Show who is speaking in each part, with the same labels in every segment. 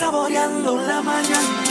Speaker 1: saboreando la mañana.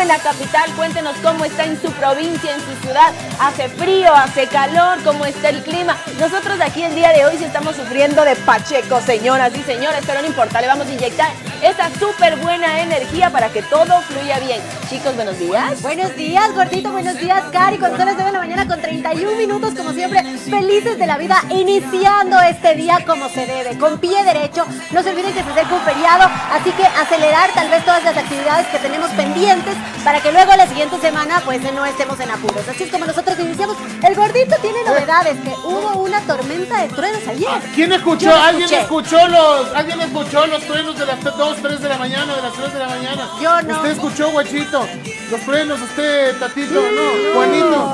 Speaker 1: En la
Speaker 2: capital. Cuéntenos cómo está en su provincia, en su ciudad. Hace frío, hace calor, cómo está el clima. Nosotros aquí el día de hoy sí estamos sufriendo de pacheco, señoras y señores, pero no importa, le vamos a inyectar esa súper buena energía para que todo fluya bien. Chicos, buenos días.
Speaker 3: Buenos días, gordito, buenos días, Cari. Las 9 de la mañana con 31 minutos, como siempre, felices de la vida, iniciando este día como se debe, con pie derecho. No se olviden que se acerca un feriado, así que acelerar tal vez todas las actividades que tenemos pendientes para que luego la siguiente semana pues no estemos en apuros. Así es como nosotros iniciamos. El gordito tiene novedades, que hubo una tormenta de truenos ayer.
Speaker 4: ¿Quién escuchó? ¿Alguien
Speaker 3: escuché.
Speaker 4: escuchó los, alguien escuchó los truenos de las 2, 3 de la mañana, de las 3 de la mañana?
Speaker 3: Yo no.
Speaker 4: ¿Usted escuchó, guachito? Los truenos, usted, tatito, no, Juanito.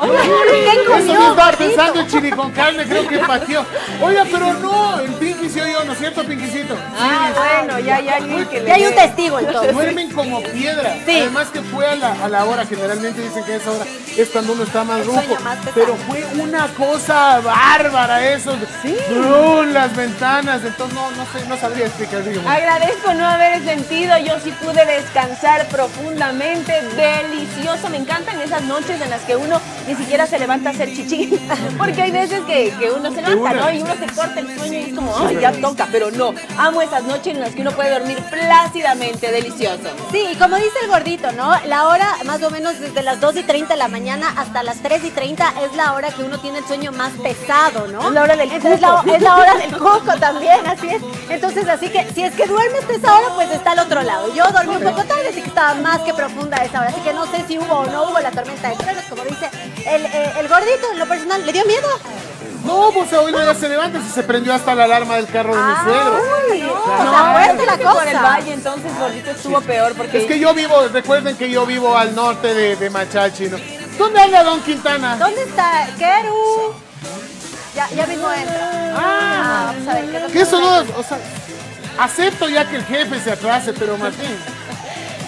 Speaker 3: ¿Qué
Speaker 4: Eso
Speaker 3: comió,
Speaker 4: yo estaba
Speaker 3: gordito?
Speaker 4: pensando en chili con carne, creo que pateó. Oiga, pero no, el Pinky se oyó, ¿no es cierto, Pinkycito?
Speaker 2: Ah, bueno, ya hay alguien que le
Speaker 3: Ya hay un testigo entonces.
Speaker 4: Duermen como piedra.
Speaker 3: Sí.
Speaker 4: Además que fue a la, a la hora, generalmente dicen que esa hora es cuando uno está más
Speaker 3: pesado.
Speaker 4: Pero fue una cosa bárbara eso. Sí. las ventanas. Entonces no, no sé, no sabría explicar. dígame.
Speaker 2: Agradezco no haber sentido, yo sí pude descansar profundamente, delicioso, me encantan esas noches en las que uno ni siquiera se levanta a hacer chichi, porque hay veces que, que uno se levanta. ¿no? Y uno se corta el sueño y es como, ay, ya toca, pero no, amo esas noches en las que uno puede dormir plácidamente, delicioso.
Speaker 3: Sí, y como dice el gordito, ¿no? La hora más o menos desde las 2 y 30 de la mañana hasta las 3 y 30 es la hora que uno tiene el sueño más pesado, ¿no?
Speaker 2: Es la hora del
Speaker 3: la- es la hora del coco también, así es. Entonces, así que si es que duermes a esa hora, pues está al otro lado. Yo dormí un poco tarde, así que estaba más que profunda esa hora. Así que no sé si hubo o no hubo la tormenta de truenos, como dice el, eh, el gordito, en lo personal, ¿le dio miedo?
Speaker 4: No, pues hoy no se levanta si se prendió hasta la alarma del carro de mi suegro.
Speaker 3: Uy, no,
Speaker 4: Claro.
Speaker 3: o sea, fuerte la
Speaker 2: Creo que Por el
Speaker 3: cosa.
Speaker 2: valle, entonces, gordito estuvo peor, porque...
Speaker 4: Es que yo vivo, recuerden que yo vivo al norte de, de Machachi, ¿no? ¿Dónde anda Don Quintana?
Speaker 3: ¿Dónde está Keru? Ya, ya mismo entra. Ah, vamos a ver qué es lo
Speaker 4: Que eso no, o sea, acepto ya que el jefe se atrase, pero Martín.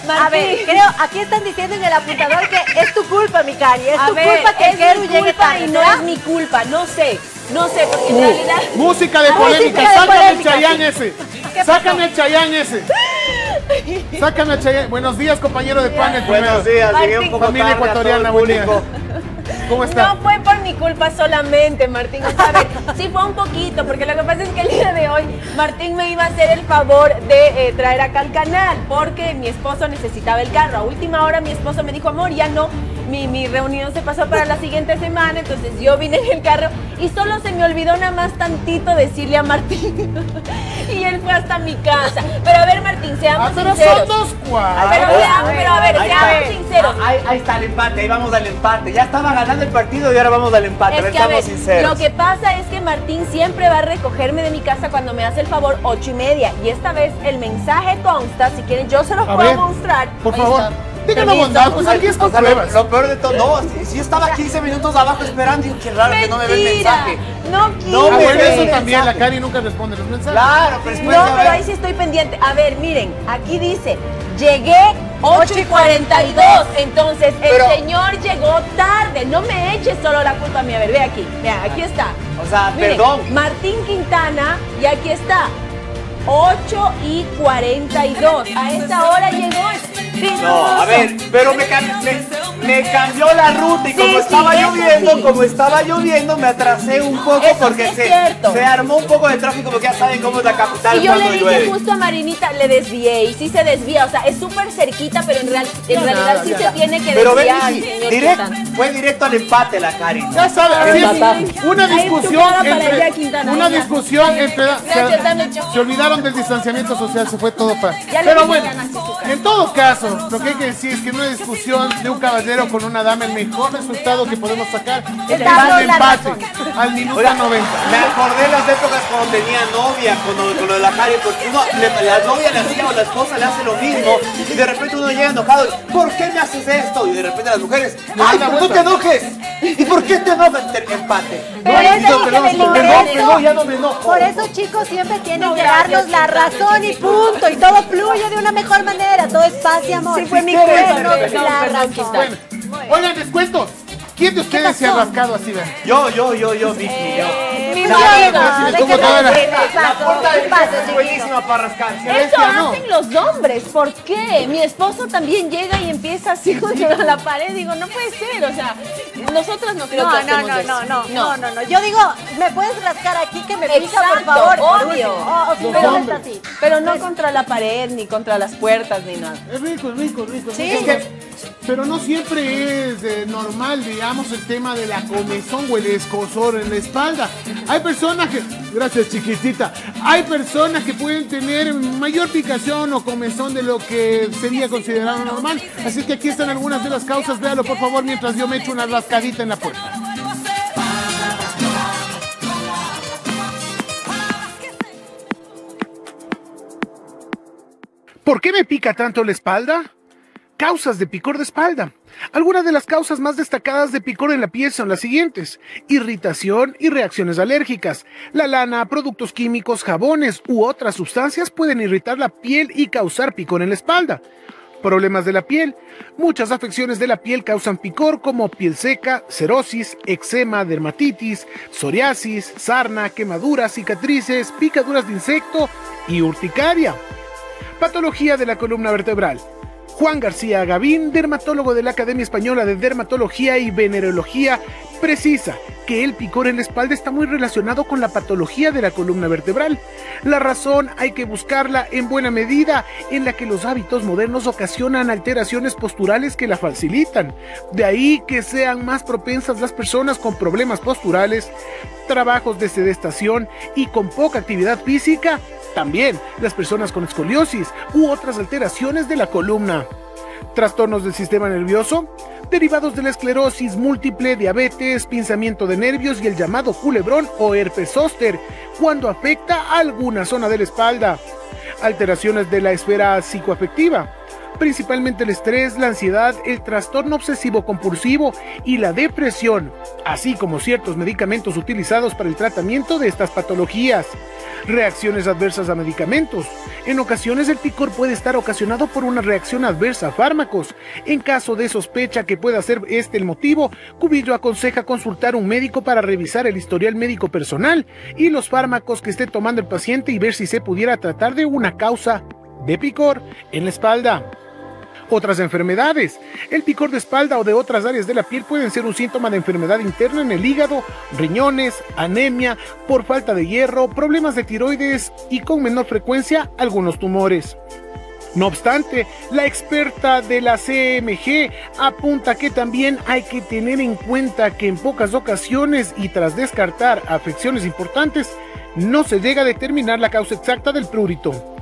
Speaker 3: A ver, creo, aquí están diciendo en el apuntador que es tu culpa, mi Cari. Es
Speaker 2: A
Speaker 3: tu
Speaker 2: ver,
Speaker 3: culpa que
Speaker 2: es
Speaker 3: Keru llegue
Speaker 2: culpa
Speaker 3: tarde.
Speaker 2: y no es mi culpa, no sé, no sé, porque en
Speaker 4: Uh,
Speaker 2: realidad...
Speaker 4: música de
Speaker 3: Ah,
Speaker 4: polémica, sácame el Chayán ese.
Speaker 3: ¿Qué
Speaker 4: Sácame el Chayán ese. Sácame el Chayán. Buenos días, compañero de panel.
Speaker 5: Buenos días, llegué
Speaker 2: Martín.
Speaker 5: un poco
Speaker 4: Familia
Speaker 5: tarde a todo
Speaker 4: ecuatoriana,
Speaker 5: el
Speaker 4: buen día.
Speaker 5: Público.
Speaker 4: ¿Cómo está?
Speaker 2: No fue por mi culpa solamente, Martín. Ver, sí fue un poquito, porque lo que pasa es que el día de hoy Martín me iba a hacer el favor de eh, traer acá al canal, porque mi esposo necesitaba el carro. A última hora mi esposo me dijo, amor, ya no, mi, mi reunión se pasó para la siguiente semana, entonces yo vine en el carro y solo se me olvidó nada más tantito decirle a Martín. y él fue hasta mi casa. Pero a ver, Martín, seamos
Speaker 4: Ah, pero
Speaker 2: sinceros.
Speaker 4: son dos
Speaker 2: Pero, seamos- pero a ver,
Speaker 5: Ahí
Speaker 2: seamos
Speaker 5: está.
Speaker 2: sinceros.
Speaker 5: Ah, Ahí, ahí está el empate, ahí vamos al empate. Ya estaba ganando el partido y ahora vamos al empate. a
Speaker 2: Es
Speaker 5: ver,
Speaker 2: que, a ver,
Speaker 5: sinceros.
Speaker 2: lo que pasa es que Martín siempre va a recogerme de mi casa cuando me hace el favor ocho y media. Y esta vez el mensaje consta, si quieren yo se los
Speaker 4: A
Speaker 2: puedo
Speaker 4: ver,
Speaker 2: mostrar.
Speaker 4: Por
Speaker 2: Ahí
Speaker 4: favor, díganos
Speaker 2: Permiso.
Speaker 4: bondad, pues aquí es
Speaker 5: O
Speaker 4: con
Speaker 5: sea, lo,
Speaker 4: pruebas.
Speaker 5: lo peor de todo, no, si, estaba 15 minutos abajo esperando y qué raro que no me ve el mensaje.
Speaker 2: No
Speaker 5: No
Speaker 2: quiero.
Speaker 4: Ah,
Speaker 5: me ve
Speaker 4: eso también, la. Cari nunca responde los mensajes.
Speaker 5: Claro, pero después
Speaker 2: No, pero ahí sí estoy pendiente. A ver, miren, aquí dice, llegué 8 y 42. Entonces,
Speaker 5: Pero-
Speaker 2: el señor llegó tarde. No me eches solo la culpa a mí. A ver, ve aquí. Vea, aquí está.
Speaker 5: O sea,
Speaker 2: Miren,
Speaker 5: perdón.
Speaker 2: Martín Quintana, y aquí está. 8 y 42. A esta hora llegó. Sí,
Speaker 5: No, a ver, pero me, me, me cambió la ruta y
Speaker 2: Sí,
Speaker 5: como
Speaker 2: sí,
Speaker 5: estaba lloviendo,
Speaker 2: sí.
Speaker 5: como estaba lloviendo, me atrasé un poco
Speaker 2: Eso
Speaker 5: porque
Speaker 2: sí es
Speaker 5: se, se armó un poco de tráfico porque ya saben cómo es la capital
Speaker 2: Y yo
Speaker 5: cuando
Speaker 2: le dije
Speaker 5: llueve.
Speaker 2: justo a Marinita, le desvié y sí se desvía, o sea, es súper cerquita, pero en, real- en realidad sí se tiene que
Speaker 5: Pero ven,
Speaker 2: desviar, señor
Speaker 5: direct- fue directo al empate la Cari.
Speaker 4: Ya es. Una discusión entre.
Speaker 2: Quintana,
Speaker 4: Una discusión entre.
Speaker 2: Cho.
Speaker 4: Se olvidaron del distanciamiento social, se fue todo para. Pero bueno, en todo caso, lo que hay que decir es que en una discusión de un caballero con una dama, el mejor resultado que podemos sacar es un
Speaker 3: la
Speaker 4: empate al minuto
Speaker 5: Oiga,
Speaker 4: 90.
Speaker 5: me acordé de las épocas cuando tenía novia, con lo, con lo de la Cari, porque uno, le- la novia le hacía o la esposa le hace lo mismo, y de repente uno llega enojado, ¿por qué me haces esto? Y de repente las mujeres, ¡ay, pero no te enojes! ¿Y por qué te enojas? Te- Empate.
Speaker 3: Pero
Speaker 5: No,
Speaker 3: eso. Por eso, chicos, siempre tienen
Speaker 2: No,
Speaker 3: que darnos la razón y punto. Y todo fluye de una mejor manera. Todo es paz y amor.
Speaker 2: Sí, fue mi culpa.
Speaker 4: Bueno, oigan, les cuento. ¿Quién de ustedes se ha rascado así, ven?
Speaker 5: Yo, yo, yo, yo, Vicky, yo.
Speaker 2: Eh, mi
Speaker 3: No,
Speaker 2: marido.
Speaker 3: no,
Speaker 4: sí,
Speaker 3: ¿de
Speaker 4: ¿cómo
Speaker 3: qué
Speaker 4: te van a-
Speaker 3: ¿Qué
Speaker 5: La
Speaker 3: pasó?
Speaker 5: puerta
Speaker 3: ¿Qué
Speaker 5: de es buenísima para rascarse.
Speaker 2: Eso
Speaker 4: Bestia, no.
Speaker 2: hacen los hombres, ¿por qué? Mi esposo también llega y empieza así contra la pared, digo, no puede ser, o sea, nosotros no creo
Speaker 3: No,
Speaker 2: que
Speaker 3: no,
Speaker 2: hacemos
Speaker 3: no,
Speaker 2: eso.
Speaker 3: no, no, no, no, no. Yo digo, ¿me puedes rascar aquí que me pica, por favor?
Speaker 2: Obvio.
Speaker 3: Oh, si
Speaker 2: pero,
Speaker 3: no, está así.
Speaker 2: pero no contra la pared, ni contra las puertas, ni nada.
Speaker 4: Es rico, es rico, es rico.
Speaker 3: Sí.
Speaker 4: Es que- pero no siempre es eh, normal, digamos, el tema de la comezón o el escosor en la espalda. Hay personas que, gracias chiquitita, hay personas que pueden tener mayor picación o comezón de lo que sería considerado normal. Así que aquí están algunas de las causas, véalo por favor mientras yo me echo una rascadita en la puerta. ¿Por qué me pica tanto la espalda? Causas de picor de espalda. Algunas de las causas más destacadas de picor en la piel son las siguientes. Irritación y reacciones alérgicas. La lana, productos químicos, jabones u otras sustancias pueden irritar la piel y causar picor en la espalda. Problemas de la piel. Muchas afecciones de la piel causan picor como piel seca, cerosis, eczema, dermatitis, psoriasis, sarna, quemaduras, cicatrices, picaduras de insecto y urticaria. Patología de la columna vertebral. Juan García Gavín, dermatólogo de la Academia Española de Dermatología y Venerología, precisa que el picor en la espalda está muy relacionado con la patología de la columna vertebral. La razón hay que buscarla en buena medida en la que los hábitos modernos ocasionan alteraciones posturales que la facilitan. De ahí que sean más propensas las personas con problemas posturales, trabajos de sedestación y con poca actividad física también las personas con escoliosis u otras alteraciones de la columna. Trastornos del sistema nervioso, derivados de la esclerosis múltiple, diabetes, pinzamiento de nervios y el llamado culebrón o herpes zóster, cuando afecta a alguna zona de la espalda. Alteraciones de la esfera psicoafectiva, principalmente el estrés, la ansiedad, el trastorno obsesivo compulsivo y la depresión, así como ciertos medicamentos utilizados para el tratamiento de estas patologías. Reacciones adversas a medicamentos. En ocasiones el picor puede estar ocasionado por una reacción adversa a fármacos. En caso de sospecha que pueda ser este el motivo, Cubillo aconseja consultar un médico para revisar el historial médico personal y los fármacos que esté tomando el paciente y ver si se pudiera tratar de una causa de picor en la espalda. Otras enfermedades. El picor de espalda o de otras áreas de la piel pueden ser un síntoma de enfermedad interna en el hígado, riñones, anemia, por falta de hierro, problemas de tiroides y con menor frecuencia algunos tumores. No obstante, la experta de la CMG apunta que también hay que tener en cuenta que en pocas ocasiones y tras descartar afecciones importantes, no se llega a determinar la causa exacta del prurito.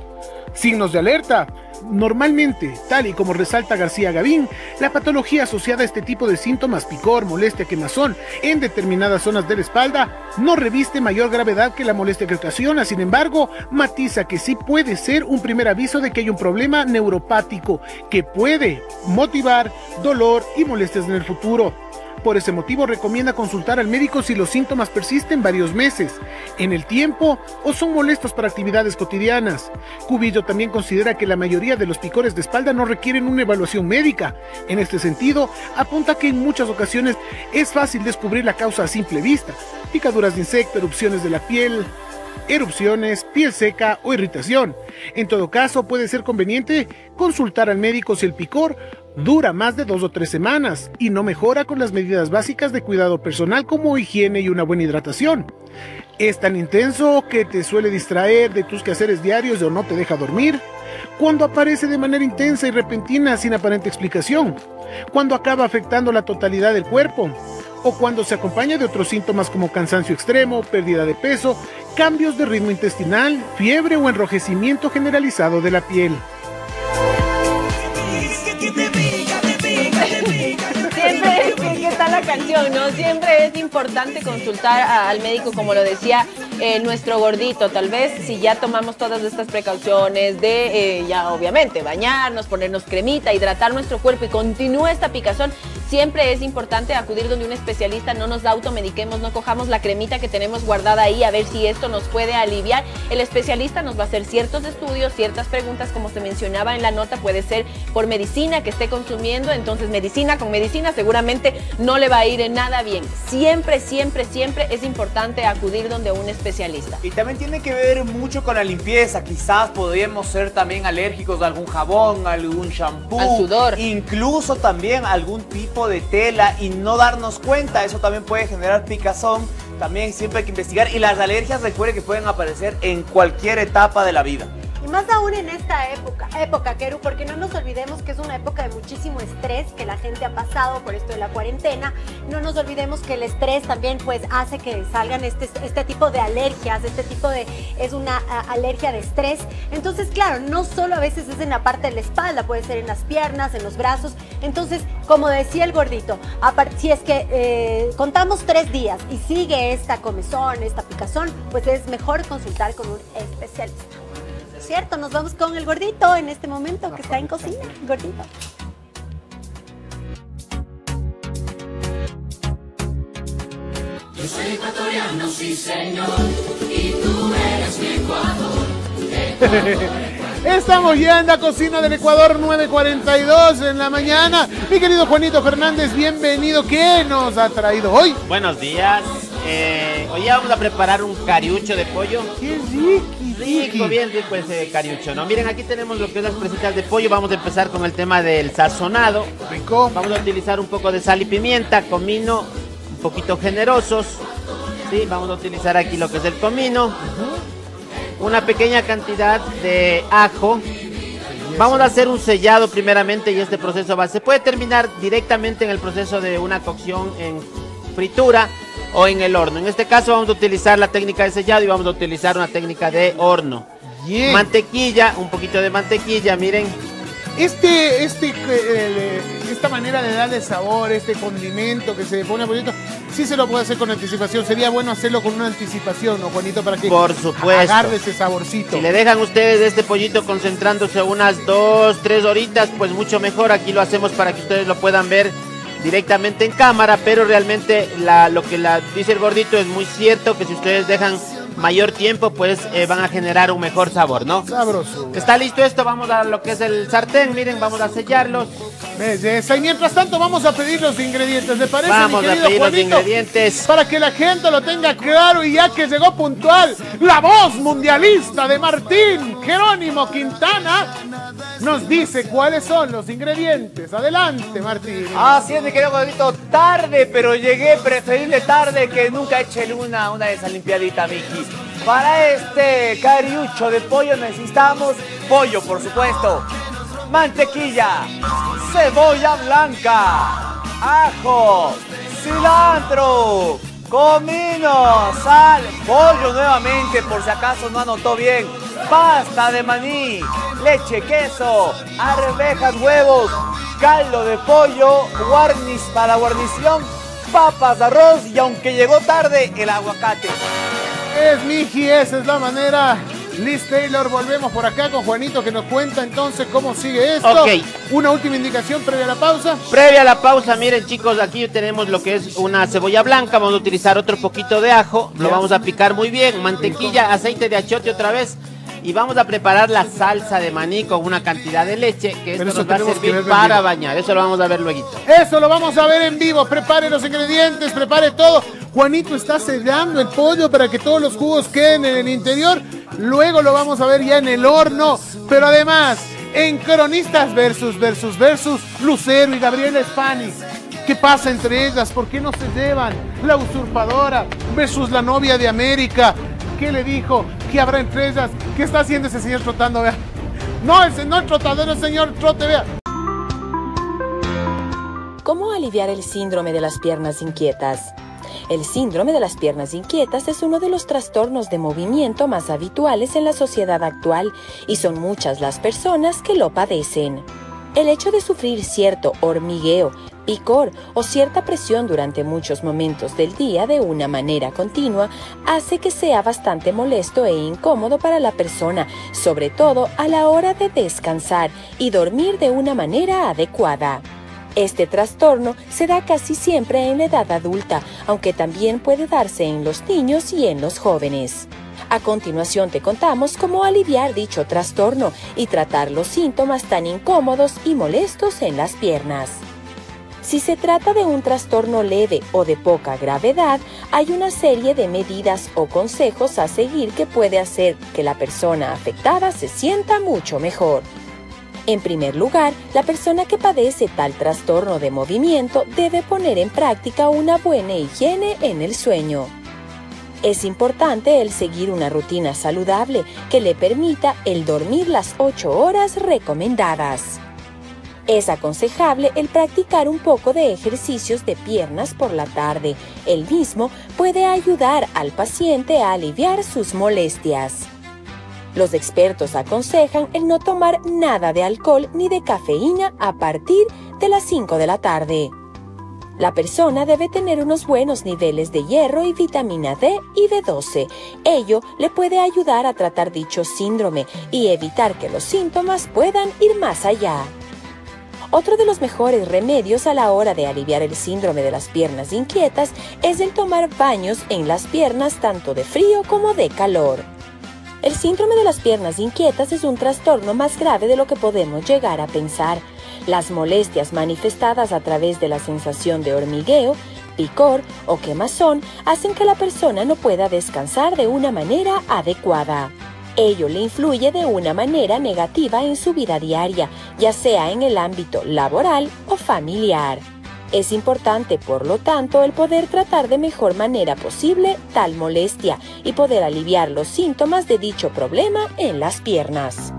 Speaker 4: Signos de alerta. Normalmente, tal y como resalta García Gavín, la patología asociada a este tipo de síntomas, picor, molestia, quemazón, en determinadas zonas de la espalda, no reviste mayor gravedad que la molestia que ocasiona. Sin embargo, matiza que sí puede ser un primer aviso de que hay un problema neuropático que puede motivar dolor y molestias en el futuro. Por ese motivo recomienda consultar al médico si los síntomas persisten varios meses, en el tiempo o son molestos para actividades cotidianas. Cubillo también considera que la mayoría de los picores de espalda no requieren una evaluación médica. En este sentido, apunta que en muchas ocasiones es fácil descubrir la causa a simple vista. Picaduras de insecto, erupciones de la piel, erupciones, piel seca o irritación. En todo caso, puede ser conveniente consultar al médico si el picor dura más de dos o tres semanas y no mejora con las medidas básicas de cuidado personal como higiene y una buena hidratación. Es tan intenso que te suele distraer de tus quehaceres diarios o no te deja dormir. Cuando aparece de manera intensa y repentina sin aparente explicación. Cuando acaba afectando la totalidad del cuerpo. O cuando se acompaña de otros síntomas como cansancio extremo, pérdida de peso, cambios de ritmo intestinal, fiebre o enrojecimiento generalizado de la piel.
Speaker 2: ¿Qué, qué tal la canción, no? Siempre es importante consultar al médico, como lo decía eh, nuestro gordito. Tal vez si ya tomamos todas estas precauciones de, eh, ya obviamente, bañarnos, ponernos cremita, hidratar nuestro cuerpo y continúa esta picazón, siempre es importante acudir donde un especialista, no nos automediquemos, no cojamos la cremita que tenemos guardada ahí a ver si esto nos puede aliviar. El especialista nos va a hacer ciertos estudios, ciertas preguntas, como se mencionaba en la nota, puede ser por medicina que esté consumiendo, entonces medicina con medicina seguramente no le va a ir nada bien. Siempre, siempre, siempre es importante acudir donde un especialista.
Speaker 5: Y también tiene que ver mucho con la limpieza. Quizás podríamos ser también alérgicos a algún jabón, algún shampoo.
Speaker 2: Al sudor.
Speaker 5: Incluso también algún tipo de tela y no darnos cuenta. Eso también puede generar picazón. También siempre hay que investigar. Y las alergias, recuerde que pueden aparecer en cualquier etapa de la vida.
Speaker 3: Y más aún en esta época, época, Keru, porque no nos olvidemos que es una época de muchísimo estrés que la gente ha pasado por esto de la cuarentena. No nos olvidemos que el estrés también pues hace que salgan este, este tipo de alergias, este tipo de, es una alergia de estrés. Entonces, claro, no solo a veces es en la parte de la espalda, puede ser en las piernas, en los brazos. Entonces, como decía el gordito, si es que eh, contamos tres días y sigue esta comezón, esta picazón, pues es mejor consultar con un especialista. Cierto, nos vamos con el gordito en este momento que está en cocina. Gordito.
Speaker 4: Estamos ya en la cocina del Ecuador 942 en la mañana. Mi querido Juanito Fernández, bienvenido. ¿Qué nos ha traído hoy?
Speaker 6: Buenos días. Eh, hoy ya vamos a preparar un cariucho de pollo.
Speaker 4: ¡Qué riqui,
Speaker 6: Rico, bien rico ese cariucho, ¿no? Miren, aquí tenemos lo que es las presitas de pollo. Vamos a empezar con el tema del sazonado.
Speaker 4: Rico.
Speaker 6: Vamos a utilizar un poco de sal y pimienta, comino, un poquito generosos. Sí, vamos a utilizar aquí lo que es el comino. Una pequeña cantidad de ajo. Vamos a hacer un sellado primeramente y este proceso va, se puede terminar directamente en el proceso de una cocción en fritura o en el horno. En este caso vamos a utilizar la técnica de sellado y vamos a utilizar una técnica de horno.
Speaker 4: Bien.
Speaker 6: Mantequilla, un poquito de mantequilla, miren.
Speaker 4: Este, este, eh, esta manera de darle sabor, este condimento que se pone bonito, sí se lo puede hacer con anticipación. Sería bueno hacerlo con una anticipación, ¿no, Juanito? Para que
Speaker 6: Por supuesto.
Speaker 4: agarre ese saborcito.
Speaker 6: Si le dejan ustedes este pollito concentrándose unas dos, tres horitas, pues mucho mejor. Aquí lo hacemos para que ustedes lo puedan ver directamente en cámara, pero realmente la- lo que la, dice el gordito es muy cierto, que si ustedes dejan mayor tiempo, pues eh, van a generar un mejor sabor, ¿no?
Speaker 4: Sabroso.
Speaker 6: Está listo esto, vamos a lo que es el sartén, miren, vamos a sellarlos.
Speaker 4: Belleza. Y mientras tanto vamos a pedir los ingredientes, ¿le parece,
Speaker 6: Vamos
Speaker 4: mi
Speaker 6: a
Speaker 4: querido
Speaker 6: pedir los
Speaker 4: Juanito?
Speaker 6: ingredientes.
Speaker 4: Para que la gente lo tenga claro y ya que llegó puntual, la voz mundialista de Martín Jerónimo Quintana nos dice cuáles son los ingredientes. Adelante, Martín.
Speaker 5: Así es, mi querido gordito, tarde, pero llegué, preferible tarde que nunca eche luna una de esa limpiadita, Miki. Para este cariucho de pollo necesitamos pollo, por supuesto, mantequilla, cebolla blanca, ajo, cilantro, comino, sal, pollo nuevamente, por si acaso no anotó bien, pasta de maní, leche, queso, arvejas, huevos, caldo de pollo, guarniz para guarnición, papas, arroz y aunque llegó tarde, el aguacate.
Speaker 4: Es Miji, esa es la manera. Liz Taylor, volvemos por acá con Juanito que nos cuenta entonces cómo sigue esto.
Speaker 6: Ok.
Speaker 4: Una última indicación previa a la pausa.
Speaker 6: Previa a la pausa, miren chicos, aquí tenemos lo que es una cebolla blanca, vamos a utilizar otro poquito de ajo, lo vamos a picar muy bien, mantequilla, aceite de achote otra vez y vamos a preparar la salsa de maní con una cantidad de leche que esto nos va a servir para bañar, eso lo vamos a ver luego.
Speaker 4: Eso lo vamos a ver en vivo. Prepare los ingredientes, prepare todo. Juanito está sellando el pollo para que todos los jugos queden en el interior. Luego lo vamos a ver ya en el horno. Pero además, en Cronistas versus versus versus, Lucero y Gabriela Spani. ¿Qué pasa entre ellas? ¿Por qué no se llevan? La usurpadora versus la novia de América. ¿Qué le dijo? ¿Qué habrá entre ellas? ¿Qué está haciendo ese señor trotando? Vea. No, el señor trotador, el señor trote, vea.
Speaker 7: ¿Cómo aliviar el síndrome de las piernas inquietas? El síndrome de las piernas inquietas es uno de los trastornos de movimiento más habituales en la sociedad actual y son muchas las personas que lo padecen. El hecho de sufrir cierto hormigueo, picor o cierta presión durante muchos momentos del día de una manera continua hace que sea bastante molesto e incómodo para la persona, sobre todo a la hora de descansar y dormir de una manera adecuada. Este trastorno se da casi siempre en la edad adulta, aunque también puede darse en los niños y en los jóvenes. A continuación te contamos cómo aliviar dicho trastorno y tratar los síntomas tan incómodos y molestos en las piernas. Si se trata de un trastorno leve o de poca gravedad, hay una serie de medidas o consejos a seguir que puede hacer que la persona afectada se sienta mucho mejor. En primer lugar, la persona que padece tal trastorno de movimiento debe poner en práctica una buena higiene en el sueño. Es importante el seguir una rutina saludable que le permita el dormir las 8 horas recomendadas. Es aconsejable el practicar un poco de ejercicios de piernas por la tarde. El mismo puede ayudar al paciente a aliviar sus molestias. Los expertos aconsejan el no tomar nada de alcohol ni de cafeína a partir de las 5 de la tarde. La persona debe tener unos buenos niveles de hierro y vitamina D y B12. Ello le puede ayudar a tratar dicho síndrome y evitar que los síntomas puedan ir más allá. Otro de los mejores remedios a la hora de aliviar el síndrome de las piernas inquietas es el tomar baños en las piernas tanto de frío como de calor. El síndrome de las piernas inquietas es un trastorno más grave de lo que podemos llegar a pensar. Las molestias manifestadas a través de la sensación de hormigueo, picor o quemazón hacen que la persona no pueda descansar de una manera adecuada. Ello le influye de una manera negativa en su vida diaria, ya sea en el ámbito laboral o familiar. Es importante, por lo tanto, el poder tratar de mejor manera posible tal molestia y poder aliviar los síntomas de dicho problema en las piernas.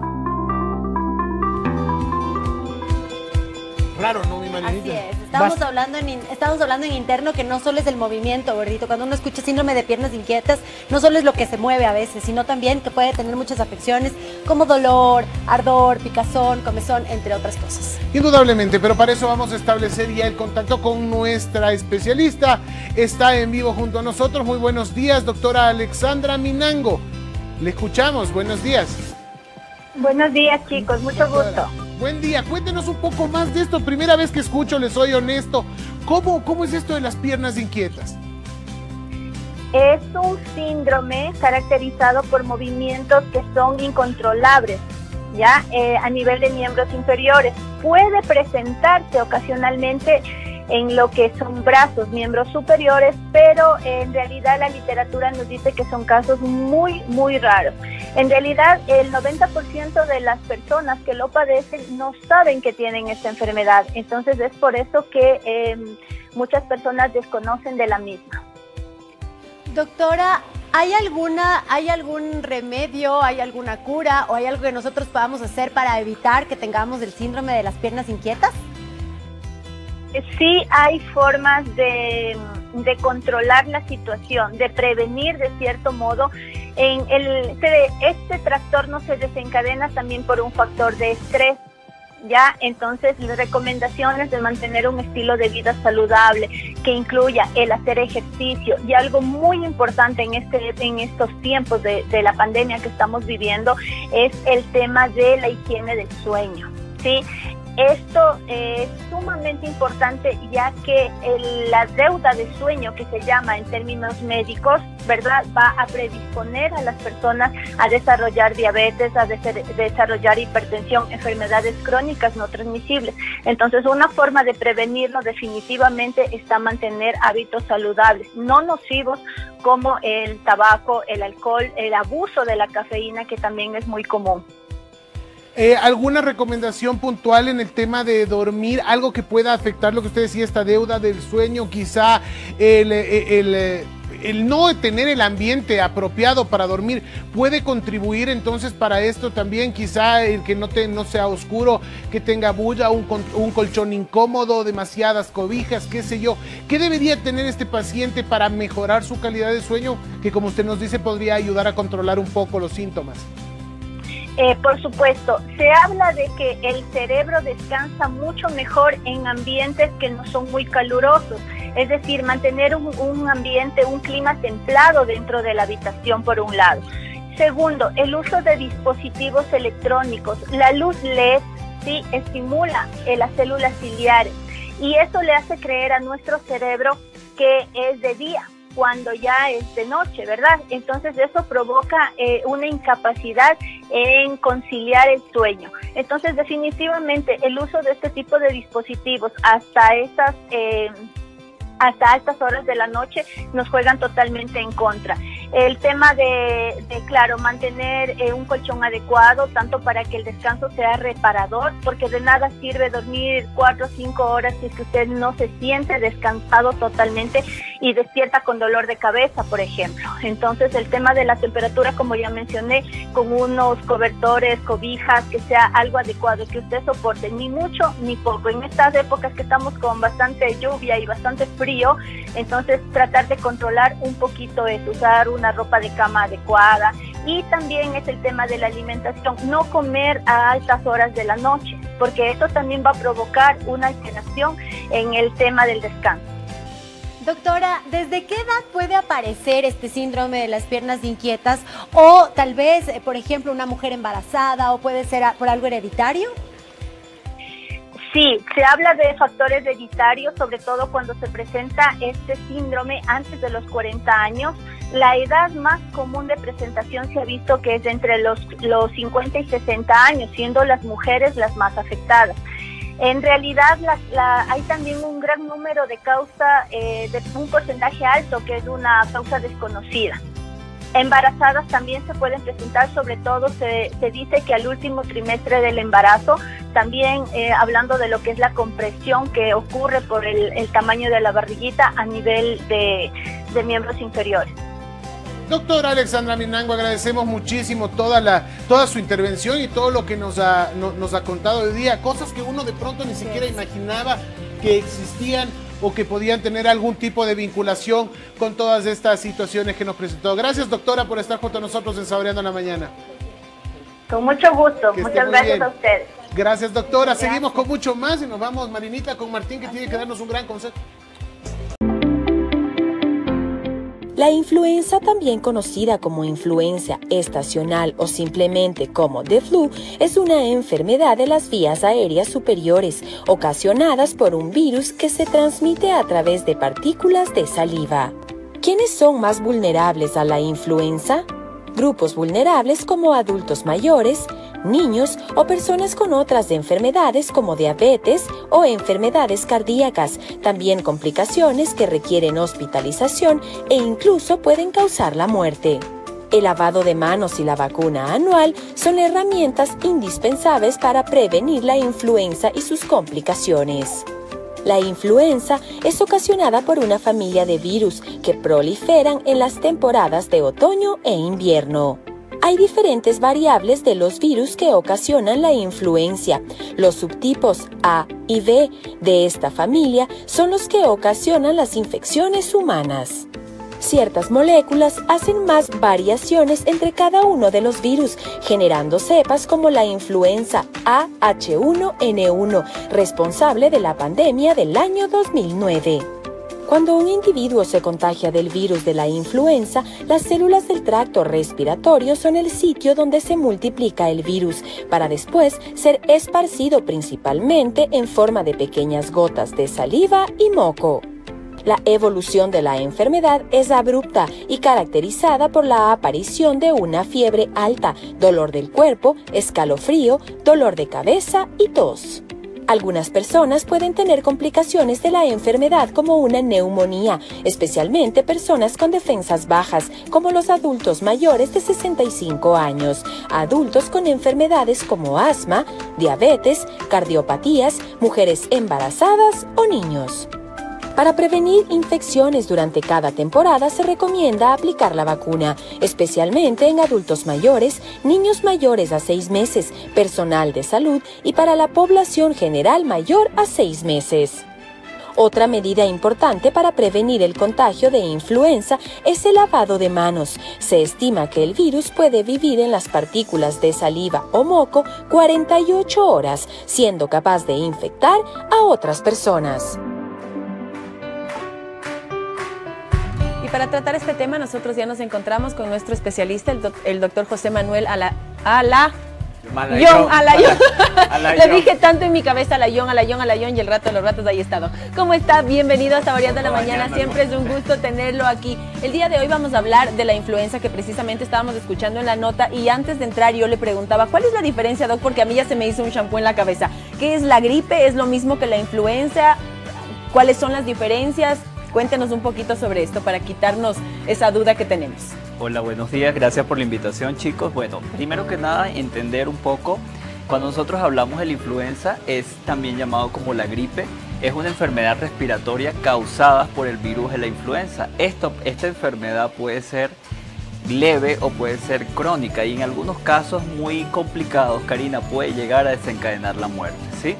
Speaker 4: Raro, ¿no, mi
Speaker 3: Así es. Estamos hablando, en, in- estamos hablando en interno que no solo es el movimiento, gordito. Cuando uno escucha síndrome de piernas inquietas, no solo es lo que se mueve a veces, sino también que puede tener muchas afecciones como dolor, ardor, picazón, comezón, entre otras cosas.
Speaker 4: Indudablemente, pero para eso vamos a establecer ya el contacto con nuestra especialista. Está en vivo junto a nosotros. Muy buenos días, doctora Alexandra Minango. Le escuchamos. Buenos días.
Speaker 8: Buenos días chicos, mucho
Speaker 4: Doctora,
Speaker 8: gusto.
Speaker 4: Buen día. Cuéntenos un poco más de esto. Primera vez que escucho, le soy honesto. ¿Cómo, cómo es esto de las piernas inquietas?
Speaker 8: Es un síndrome caracterizado por movimientos que son incontrolables, ya Eh, a nivel de miembros inferiores. Puede presentarse ocasionalmente en lo que son brazos, miembros superiores, pero en realidad la literatura nos dice que son casos muy, muy raros. En realidad, el 90% de las personas que lo padecen no saben que tienen esta enfermedad. Entonces, es por eso que eh, muchas personas desconocen de la misma.
Speaker 3: Doctora, ¿hay alguna, hay algún remedio, hay alguna cura o hay algo que nosotros podamos hacer para evitar que tengamos el síndrome de las piernas inquietas?
Speaker 8: Sí hay formas de, de controlar la situación, de prevenir de cierto modo. En el, se- este trastorno se desencadena también por un factor de estrés. Ya, entonces las recomendaciones de mantener un estilo de vida saludable que incluya el hacer ejercicio y algo muy importante en este en estos tiempos de, de la pandemia que estamos viviendo es el tema de la higiene del sueño, sí. Esto es sumamente importante ya que el- la deuda de sueño que se llama en términos médicos, ¿verdad? Va a predisponer a las personas a desarrollar diabetes, a desarrollar hipertensión, enfermedades crónicas no transmisibles. Entonces, una forma de prevenirlo definitivamente está mantener hábitos saludables, no nocivos como el tabaco, el alcohol, el abuso de la cafeína que también es muy común.
Speaker 4: Eh, ¿Alguna recomendación puntual en el tema de dormir? Algo que pueda afectar lo que usted decía, esta deuda del sueño, quizá el, eh, eh, el no tener el ambiente apropiado para dormir puede contribuir entonces para esto también, quizá el que no, te, no sea oscuro, que tenga bulla, un, un colchón incómodo, demasiadas cobijas, qué sé yo. ¿Qué debería tener este paciente para mejorar su calidad de sueño? Que como usted nos dice podría ayudar a controlar un poco los síntomas.
Speaker 8: Eh, por supuesto, se habla de que el cerebro descansa mucho mejor en ambientes que no son muy calurosos, es decir, mantener un, ambiente, un clima templado dentro de la habitación por un lado. Segundo, el uso de dispositivos electrónicos. La luz LED sí estimula eh, las células ciliares y eso le hace creer a nuestro cerebro que es de día cuando ya es de noche, ¿verdad? Entonces eso provoca eh, una incapacidad en conciliar el sueño. Entonces definitivamente el uso de este tipo de dispositivos hasta esas... eh, hasta altas horas de la noche nos juegan totalmente en contra. El tema de, claro, mantener eh, un colchón adecuado, tanto para que el descanso sea reparador, porque de nada sirve dormir cuatro o cinco horas si es que usted no se siente descansado totalmente y despierta con dolor de cabeza, por ejemplo. Entonces, el tema de la temperatura, como ya mencioné, con unos cobertores, cobijas, que sea algo adecuado, que usted soporte, ni mucho ni poco. En estas épocas que estamos con bastante lluvia y bastante frío, entonces tratar de controlar un poquito eso, usar una ropa de cama adecuada y también es el tema de la alimentación, no comer a altas horas de la noche, porque eso también va a provocar una alteración en el tema del descanso.
Speaker 3: Doctora, ¿desde qué edad puede aparecer este síndrome de las piernas inquietas? O tal vez, eh, por ejemplo, una mujer embarazada o puede ser por algo hereditario?
Speaker 8: Sí, se habla de factores hereditarios, sobre todo cuando se presenta este síndrome antes de los 40 años. La edad más común de presentación se ha visto que es entre los, los 50 y 60 años, siendo las mujeres las más afectadas. En realidad hay también un gran número de causa, eh, de un porcentaje alto que es una causa desconocida. Embarazadas también se pueden presentar, sobre todo se, se dice que al último trimestre del embarazo, también eh, hablando de lo que es la compresión que ocurre por el, el tamaño de la barriguita a nivel de, de miembros inferiores.
Speaker 4: Doctora Alexandra Minango, agradecemos muchísimo toda, la, toda su intervención y todo lo que nos ha, no- nos ha contado hoy día, cosas que uno de pronto ni siquiera imaginaba que existían o que podían tener algún tipo de vinculación con todas estas situaciones que nos presentó. Gracias, doctora, por estar junto a nosotros en Saboreando la Mañana.
Speaker 8: Con mucho gusto,
Speaker 4: Que
Speaker 8: muchas gracias
Speaker 4: bien.
Speaker 8: a ustedes.
Speaker 4: Gracias, doctora. Seguimos con mucho más y nos vamos, Marinita, con Martín, que tiene que darnos un gran consejo.
Speaker 7: La influenza, también conocida como influencia estacional o simplemente como the flu, es una enfermedad de las vías aéreas superiores ocasionadas por un virus que se transmite a través de partículas de saliva. ¿Quiénes son más vulnerables a la influenza? Grupos vulnerables como adultos mayores, niños o personas con otras enfermedades como diabetes o enfermedades cardíacas, también complicaciones que requieren hospitalización e incluso pueden causar la muerte. El lavado de manos y la vacuna anual son herramientas indispensables para prevenir la influenza y sus complicaciones. La influenza es ocasionada por una familia de virus que proliferan en las temporadas de otoño e invierno. Hay diferentes variables de los virus que ocasionan la influencia. Los subtipos A y B de esta familia son los que ocasionan las infecciones humanas. Ciertas moléculas hacen más variaciones entre cada uno de los virus, generando cepas como la influenza AH1N1, responsable de la pandemia del año 2009. Cuando un individuo se contagia del virus de la influenza, las células del tracto respiratorio son el sitio donde se multiplica el virus, para después ser esparcido principalmente en forma de pequeñas gotas de saliva y moco. La evolución de la enfermedad es abrupta y caracterizada por la aparición de una fiebre alta, dolor del cuerpo, escalofrío, dolor de cabeza y tos. Algunas personas pueden tener complicaciones de la enfermedad como una neumonía, especialmente personas con defensas bajas, como los adultos mayores de 65 años, adultos con enfermedades como asma, diabetes, cardiopatías, mujeres embarazadas o niños. Para prevenir infecciones durante cada temporada se recomienda aplicar la vacuna, especialmente en adultos mayores, niños mayores a 6 meses, personal de salud y para la población general mayor a 6 meses. Otra medida importante para prevenir el contagio de influenza es el lavado de manos. Se estima que el virus puede vivir en las partículas de saliva o moco 48 horas, siendo capaz de infectar a otras personas.
Speaker 2: Y para tratar este tema, nosotros ya nos encontramos con nuestro especialista, el, doc- el doctor José Manuel Ala, Ala, Yon, Alayón. Le dije tanto en mi cabeza Alayón, Alayón, Alayón y el rato de los ratos ahí he estado. ¿Cómo está? Bienvenido a Saboreando la Mañana. Siempre es un gusto tenerlo aquí. El día de hoy vamos a hablar de la influenza que precisamente estábamos escuchando en la nota y antes de entrar yo le preguntaba, ¿cuál es la diferencia, Doc? Porque a mí ya se me hizo un shampoo en la cabeza. ¿Qué es la gripe? ¿Es lo mismo que la influenza? ¿Cuáles son las diferencias? Cuéntenos un poquito sobre esto para quitarnos esa duda que tenemos.
Speaker 9: Hola, buenos días, gracias por la invitación chicos. Bueno, primero que nada entender un poco, cuando nosotros hablamos de la influenza es también llamado como la gripe, es una enfermedad respiratoria causada por el virus de la influenza. Esto, esta enfermedad puede ser leve o puede ser crónica y en algunos casos muy complicados, Karina, puede llegar a desencadenar la muerte, ¿sí?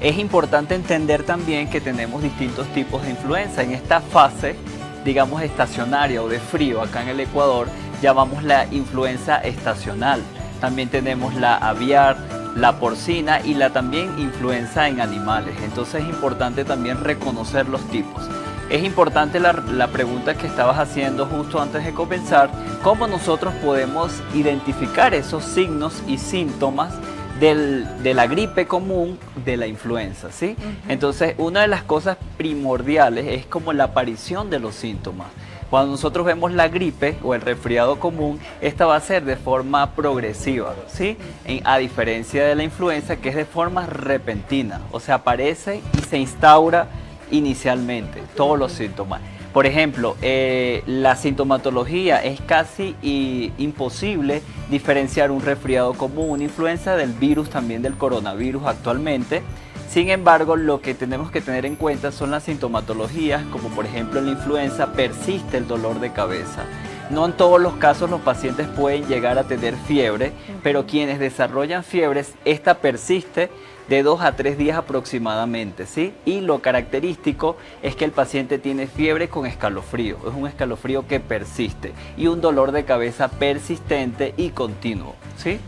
Speaker 9: Es importante entender también que tenemos distintos tipos de influenza. En esta fase, digamos, estacionaria o de frío acá en el Ecuador, llamamos la influenza estacional. También tenemos la aviar, la porcina y la también influenza en animales. Entonces es importante también reconocer los tipos. Es importante la, la pregunta que estabas haciendo justo antes de comenzar, cómo nosotros podemos identificar esos signos y síntomas del- de la gripe común de la influenza, ¿sí? Entonces, una de las cosas primordiales es como la aparición de los síntomas. Cuando nosotros vemos la gripe o el resfriado común, esta va a ser de forma progresiva, ¿sí? En- a diferencia de la influenza, que es de forma repentina, o sea, aparece y se instaura inicialmente todos los síntomas. Por ejemplo, eh, la sintomatología es casi imposible diferenciar un resfriado común, una influenza del virus también del coronavirus actualmente. Sin embargo, lo que tenemos que tener en cuenta son las sintomatologías, como por ejemplo en la influenza persiste el dolor de cabeza. No en todos los casos los pacientes pueden llegar a tener fiebre, pero quienes desarrollan fiebres, esta persiste de dos a tres días aproximadamente, ¿sí? Y lo característico es que el paciente tiene fiebre con escalofrío, es un escalofrío que persiste y un dolor de cabeza persistente y continuo, ¿sí?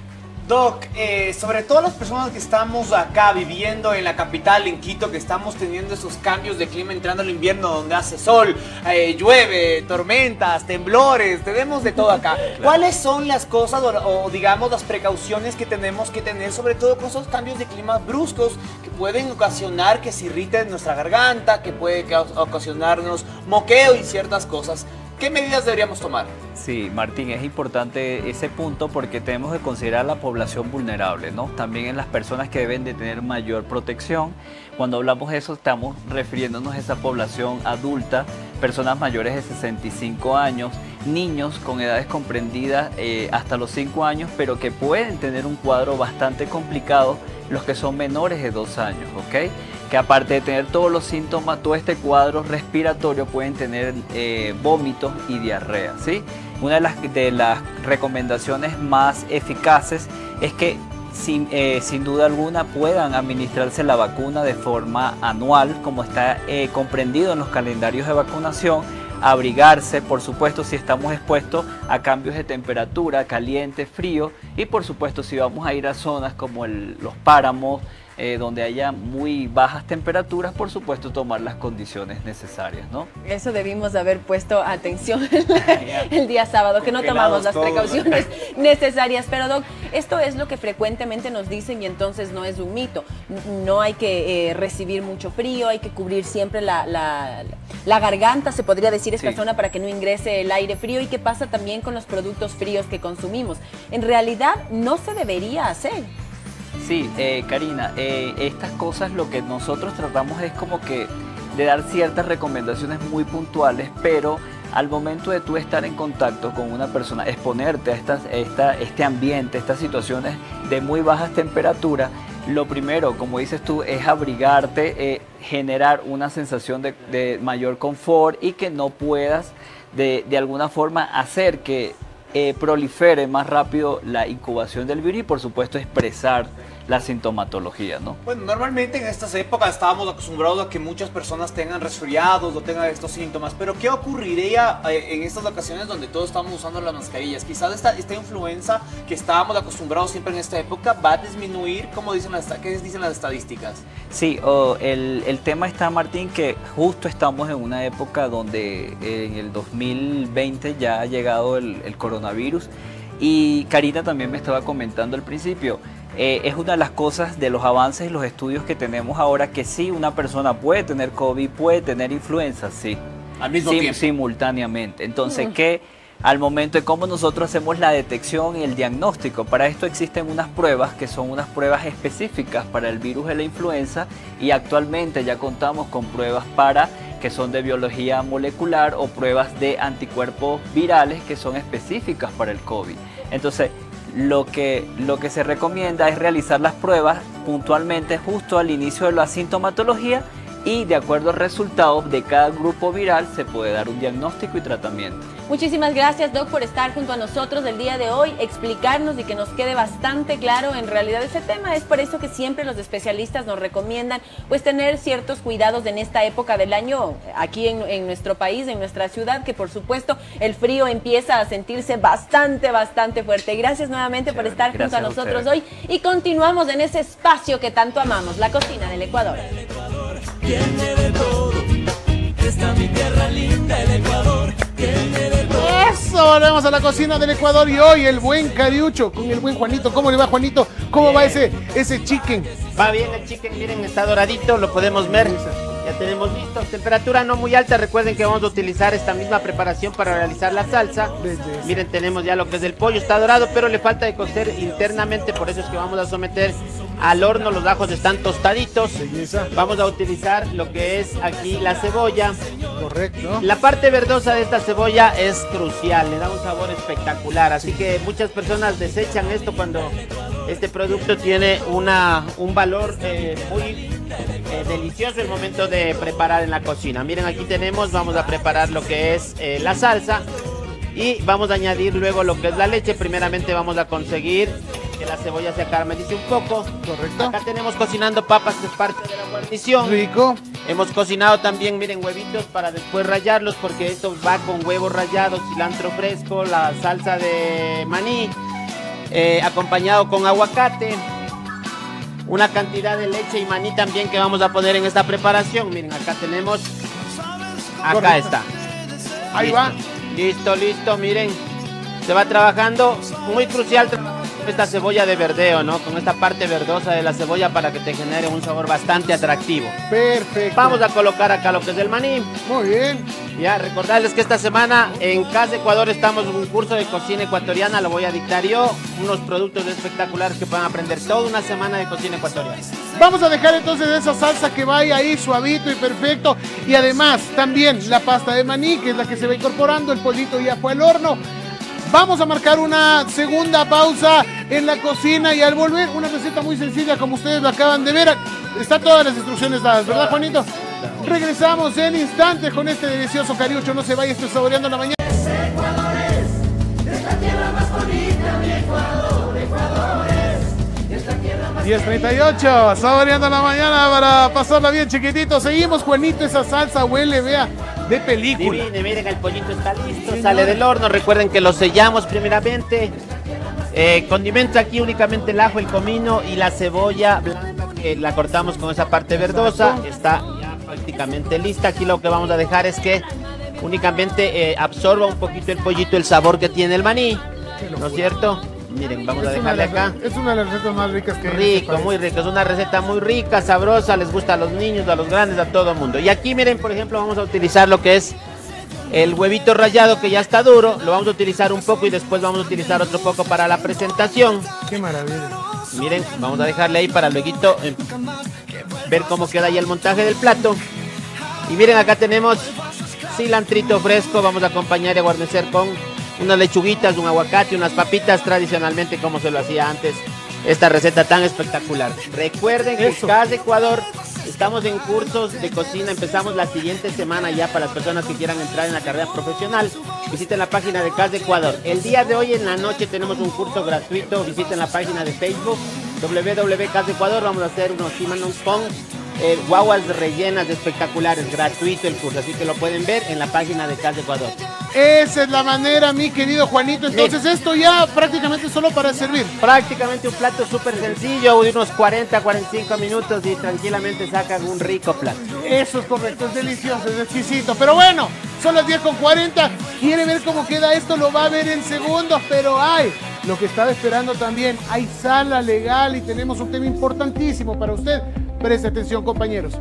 Speaker 5: Doc, eh, sobre todo las personas que estamos acá viviendo en la capital, en Quito, que estamos teniendo esos cambios de clima entrando al invierno donde hace sol, eh, llueve, tormentas, temblores, tenemos de todo acá. ¿Cuáles son las cosas o, o, digamos las precauciones que tenemos que tener, sobre todo con esos cambios de clima bruscos que pueden ocasionar que se irrite nuestra garganta, que puede ca- ocasionarnos moqueo y ciertas cosas? ¿Qué medidas deberíamos tomar?
Speaker 9: Sí, Martín, es importante ese punto porque tenemos que considerar la población vulnerable, ¿no? También en las personas que deben de tener mayor protección. Cuando hablamos de eso estamos refiriéndonos a esa población adulta, personas mayores de 65 años, niños con edades comprendidas eh, hasta los 5 años, pero que pueden tener un cuadro bastante complicado, los que son menores de 2 años, ¿ok? Que aparte de tener todos los síntomas, todo este cuadro respiratorio pueden tener eh, vómitos y diarrea, ¿sí? Una de las, recomendaciones más eficaces es que sin, eh, sin duda alguna puedan administrarse la vacuna de forma anual, como está eh, comprendido en los calendarios de vacunación, abrigarse, por supuesto, si estamos expuestos a cambios de temperatura, caliente, frío, y por supuesto si vamos a ir a zonas como los páramos, eh, donde haya muy bajas temperaturas, por supuesto tomar las condiciones necesarias, ¿no?
Speaker 2: Eso debimos haber puesto atención el día sábado, que no tomamos las precauciones necesarias. Pero Doc, esto es lo que frecuentemente nos dicen y entonces no es un mito. No hay que eh, recibir mucho frío, hay que cubrir siempre la, la- la garganta, se podría decir esta
Speaker 9: Sí.
Speaker 2: zona, para que no ingrese el aire frío. ¿Y qué pasa también con los productos fríos que consumimos? En realidad no se debería hacer.
Speaker 9: Sí, eh, Karina, eh, estas cosas lo que nosotros tratamos es como que de dar ciertas recomendaciones muy puntuales, pero al momento de tú estar en contacto con una persona, exponerte a estas, esta, este ambiente, estas situaciones de muy bajas temperaturas, lo primero, como dices tú, es abrigarte, eh, generar una sensación de, mayor confort y que no puedas de alguna forma hacer que eh, prolifere más rápido la incubación del virus y por supuesto expresar la sintomatología, ¿no?
Speaker 5: Bueno, normalmente en estas épocas estábamos acostumbrados a que muchas personas tengan resfriados o tengan estos síntomas, pero ¿qué ocurriría eh, en estas ocasiones donde todos estamos usando las mascarillas? Quizás esta, esta influenza que estábamos acostumbrados siempre en esta época va a disminuir, como dicen las, ¿qué dicen las estadísticas?
Speaker 9: Sí, o el, el tema está, Martín, que justo estamos en una época donde eh, en el 2020 ya ha llegado el, el coronavirus y Karina también me estaba comentando al principio. Eh, es una de las cosas de los avances y los estudios que tenemos ahora que sí, una persona puede tener COVID, puede tener influenza, sí.
Speaker 5: Al mismo
Speaker 9: Sim-
Speaker 5: tiempo.
Speaker 9: Simultáneamente. Entonces, ¿qué? Al momento de cómo nosotros hacemos la detección y el diagnóstico, para esto existen unas pruebas que son unas pruebas específicas para el virus de la influenza y actualmente ya contamos con pruebas para que son de biología molecular o pruebas de anticuerpos virales que son específicas para el COVID. Entonces, lo que, lo que se recomienda es realizar las pruebas puntualmente justo al inicio de la sintomatología y de acuerdo a resultados de cada grupo viral se puede dar un diagnóstico y tratamiento.
Speaker 2: Muchísimas gracias, Doc, por estar junto a nosotros el día de hoy, explicarnos y que nos quede bastante claro en realidad ese tema. Es por eso que siempre los especialistas nos recomiendan pues tener ciertos cuidados en esta época del año aquí en, en nuestro país, en nuestra ciudad, que por supuesto el frío empieza a sentirse bastante, bastante fuerte. Gracias nuevamente por estar junto a nosotros hoy y continuamos en ese espacio que tanto amamos, la cocina del Ecuador.
Speaker 1: Tiene de todo. Está mi tierra linda, el Ecuador. Tiene de todo.
Speaker 4: Eso, volvemos a la cocina del Ecuador y hoy el buen Cariucho con el buen Juanito. ¿Cómo le va Juanito? ¿Cómo va ese, ese chicken?
Speaker 6: Va bien el chicken, miren, está doradito, lo podemos ver. Ya tenemos listo. Temperatura no muy alta. Recuerden que vamos a utilizar esta misma preparación para realizar la salsa.
Speaker 4: Belleza.
Speaker 6: Miren, tenemos ya lo que es el pollo. Está dorado, pero le falta de cocer internamente. Por eso es que vamos a someter al horno. Los ajos están tostaditos. Vamos a utilizar lo que es aquí la cebolla.
Speaker 4: Correcto.
Speaker 6: La parte verdosa de esta cebolla es crucial, le da un sabor espectacular. Así que muchas personas desechan esto cuando este producto tiene una, un valor eh, muy eh, delicioso el momento de preparar en la cocina. Miren, aquí tenemos, vamos a preparar lo que es eh, la salsa y vamos a añadir luego lo que es la leche. Primeramente vamos a conseguir que la cebolla se caramelice un poco.
Speaker 4: Correcto.
Speaker 6: Acá tenemos cocinando papas, que es parte de la guarnición.
Speaker 4: Rico.
Speaker 6: Hemos cocinado también, miren, huevitos para después rallarlos porque esto va con huevos rallados, cilantro fresco, la salsa de maní, eh, acompañado con aguacate, una cantidad de leche y maní también que vamos a poner en esta preparación. Miren, acá tenemos, acá
Speaker 4: Correcto.
Speaker 6: está.
Speaker 4: Ahí
Speaker 6: Listo.
Speaker 4: va.
Speaker 6: Listo, listo, miren. Se va trabajando, muy crucial esta cebolla de verdeo, ¿no? Con esta parte verdosa de la cebolla para que te genere un sabor bastante atractivo.
Speaker 4: Perfecto.
Speaker 6: Vamos a colocar acá lo que es el maní.
Speaker 4: Muy bien.
Speaker 6: Ya, recordarles que esta semana en Casa Ecuador estamos en un curso de cocina ecuatoriana, lo voy a dictar yo. Unos productos espectaculares que puedan aprender toda una semana de cocina ecuatoriana.
Speaker 4: Vamos a dejar entonces esa salsa que vaya ahí suavito y perfecto. Y además también la pasta de maní, que es la que se va incorporando. El pollito ya fue al horno. Vamos a marcar una segunda pausa en la cocina y al volver una receta muy sencilla como ustedes lo acaban de ver. Está todas las instrucciones dadas, ¿verdad Juanito? Regresamos en instantes con este delicioso cariucho. No se vaya, estoy saboreando la mañana. 10.38, saboreando la mañana para pasarla bien chiquitito. Seguimos, Juanito, esa salsa huele, vea, de película.
Speaker 6: Divine, miren, el pollito está listo, sale del horno. Recuerden que lo sellamos primeramente. Eh, condimento aquí únicamente el ajo, el comino y la cebolla blanca. eh, la cortamos con esa parte verdosa, está ya prácticamente lista. Aquí lo que vamos a dejar es que únicamente eh, absorba un poquito el pollito el sabor que tiene el maní, ¿no es cierto? Miren, vamos a
Speaker 4: Es
Speaker 6: dejarle acá.
Speaker 4: Es una de las recetas más ricas que hay este
Speaker 6: Rico, muy rico. Es una receta muy rica, sabrosa, les gusta a los niños, a los grandes, a todo el mundo. Y aquí miren, por ejemplo, vamos a utilizar lo que es el huevito rallado que ya está duro. Lo vamos a utilizar un poco y después vamos a utilizar otro poco para la presentación.
Speaker 4: Qué maravilla.
Speaker 6: Miren, vamos a dejarle ahí para luego eh, ver cómo queda ahí el montaje del plato. Y miren, acá tenemos cilantrito fresco. Vamos a acompañar y a guarnecer con unas lechuguitas, un aguacate, unas papitas tradicionalmente como se lo hacía antes. Esta receta tan espectacular. Recuerden que
Speaker 4: Eso.
Speaker 6: Casa Ecuador estamos en cursos de cocina. Empezamos la siguiente semana ya para las personas que quieran entrar en la carrera profesional. Visiten la página de Casa Ecuador. El día de hoy en la noche tenemos un curso gratuito. Visiten la página de Facebook www.casa Ecuador. Vamos a hacer unos símanos con eh, guaguas rellenas espectaculares. Gratuito el curso. Así que lo pueden ver en la página de Casa Ecuador.
Speaker 4: Esa es la manera, mi querido Juanito. Entonces esto ya prácticamente solo para servir.
Speaker 6: Prácticamente un plato súper sencillo, de unos 40, 45 minutos y tranquilamente sacan un rico plato.
Speaker 4: Eso es correcto, es delicioso, es exquisito. Pero bueno, son las 10 con 40. Quiere ver cómo queda esto, lo va a ver en segundos. Pero hay lo que estaba esperando también. Hay sala legal y tenemos un tema importantísimo para usted. Preste atención, compañeros.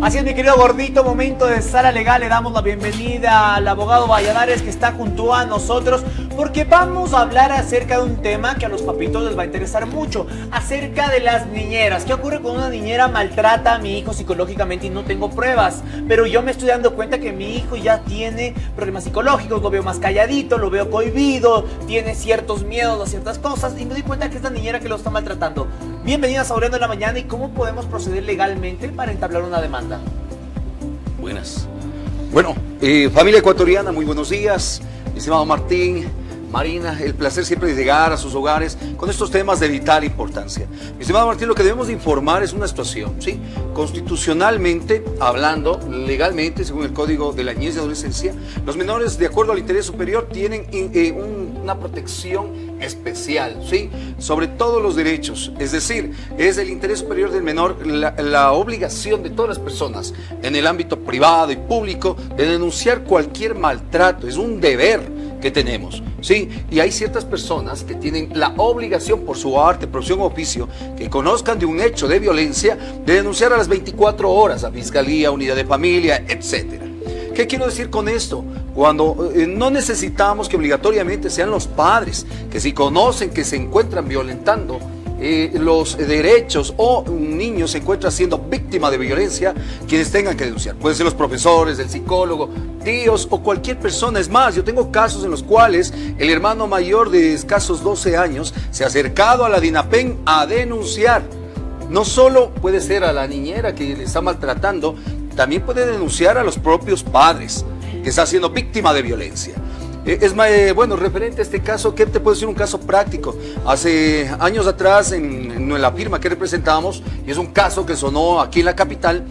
Speaker 5: Así es, mi querido gordito, momento de sala legal. Le damos la bienvenida al abogado Valladares que está junto a nosotros porque vamos a hablar acerca de un tema que a los papitos les va a interesar mucho, acerca de las niñeras. ¿Qué ocurre cuando una niñera maltrata a mi hijo psicológicamente y no tengo pruebas? Pero yo me estoy dando cuenta que mi hijo ya tiene problemas psicológicos, lo veo más calladito, lo veo cohibido, tiene ciertos miedos a ciertas cosas y me doy cuenta que es la niñera que lo está maltratando. Bienvenidas a Oreando en la Mañana y cómo podemos proceder legalmente para entablar una demanda.
Speaker 10: Buenas. Bueno, eh, familia ecuatoriana, muy buenos días. Estimado Martín, Marina, el placer siempre de llegar a sus hogares con estos temas de vital importancia. Mi estimado Martín, lo que debemos de informar es una situación, ¿sí? Constitucionalmente hablando, legalmente, según el Código de la Niñez y Adolescencia, los menores, de acuerdo al interés superior, tienen eh, un- una protección especial, ¿sí? Sobre todos los derechos. Es decir, es el interés superior del menor la obligación de todas las personas en el ámbito privado y público de denunciar cualquier maltrato. Es un deber que tenemos, ¿sí? Y hay ciertas personas que tienen la obligación por su arte, profesión o oficio, que conozcan de un hecho de violencia, de denunciar a las 24 horas a Fiscalía, Unidad de Familia, etcétera. ¿Qué quiero decir con esto? Cuando eh, no necesitamos que obligatoriamente sean los padres que si conocen que se encuentran violentando los derechos o un niño se encuentra siendo víctima de violencia, quienes tengan que denunciar. Pueden ser los profesores, el psicólogo, tíos o cualquier persona. Es más, yo tengo casos en los cuales el hermano mayor de escasos 12 años se ha acercado a la DINAPEN a denunciar. No solo puede ser a la niñera que le está maltratando, también puede denunciar a los propios padres que está siendo víctima de violencia. Eh, Es ma- eh, bueno, referente a este caso, ¿qué te puedo decir? Un caso práctico. Hace años atrás, en, en la firma que representamos, y es un caso que sonó aquí en la capital,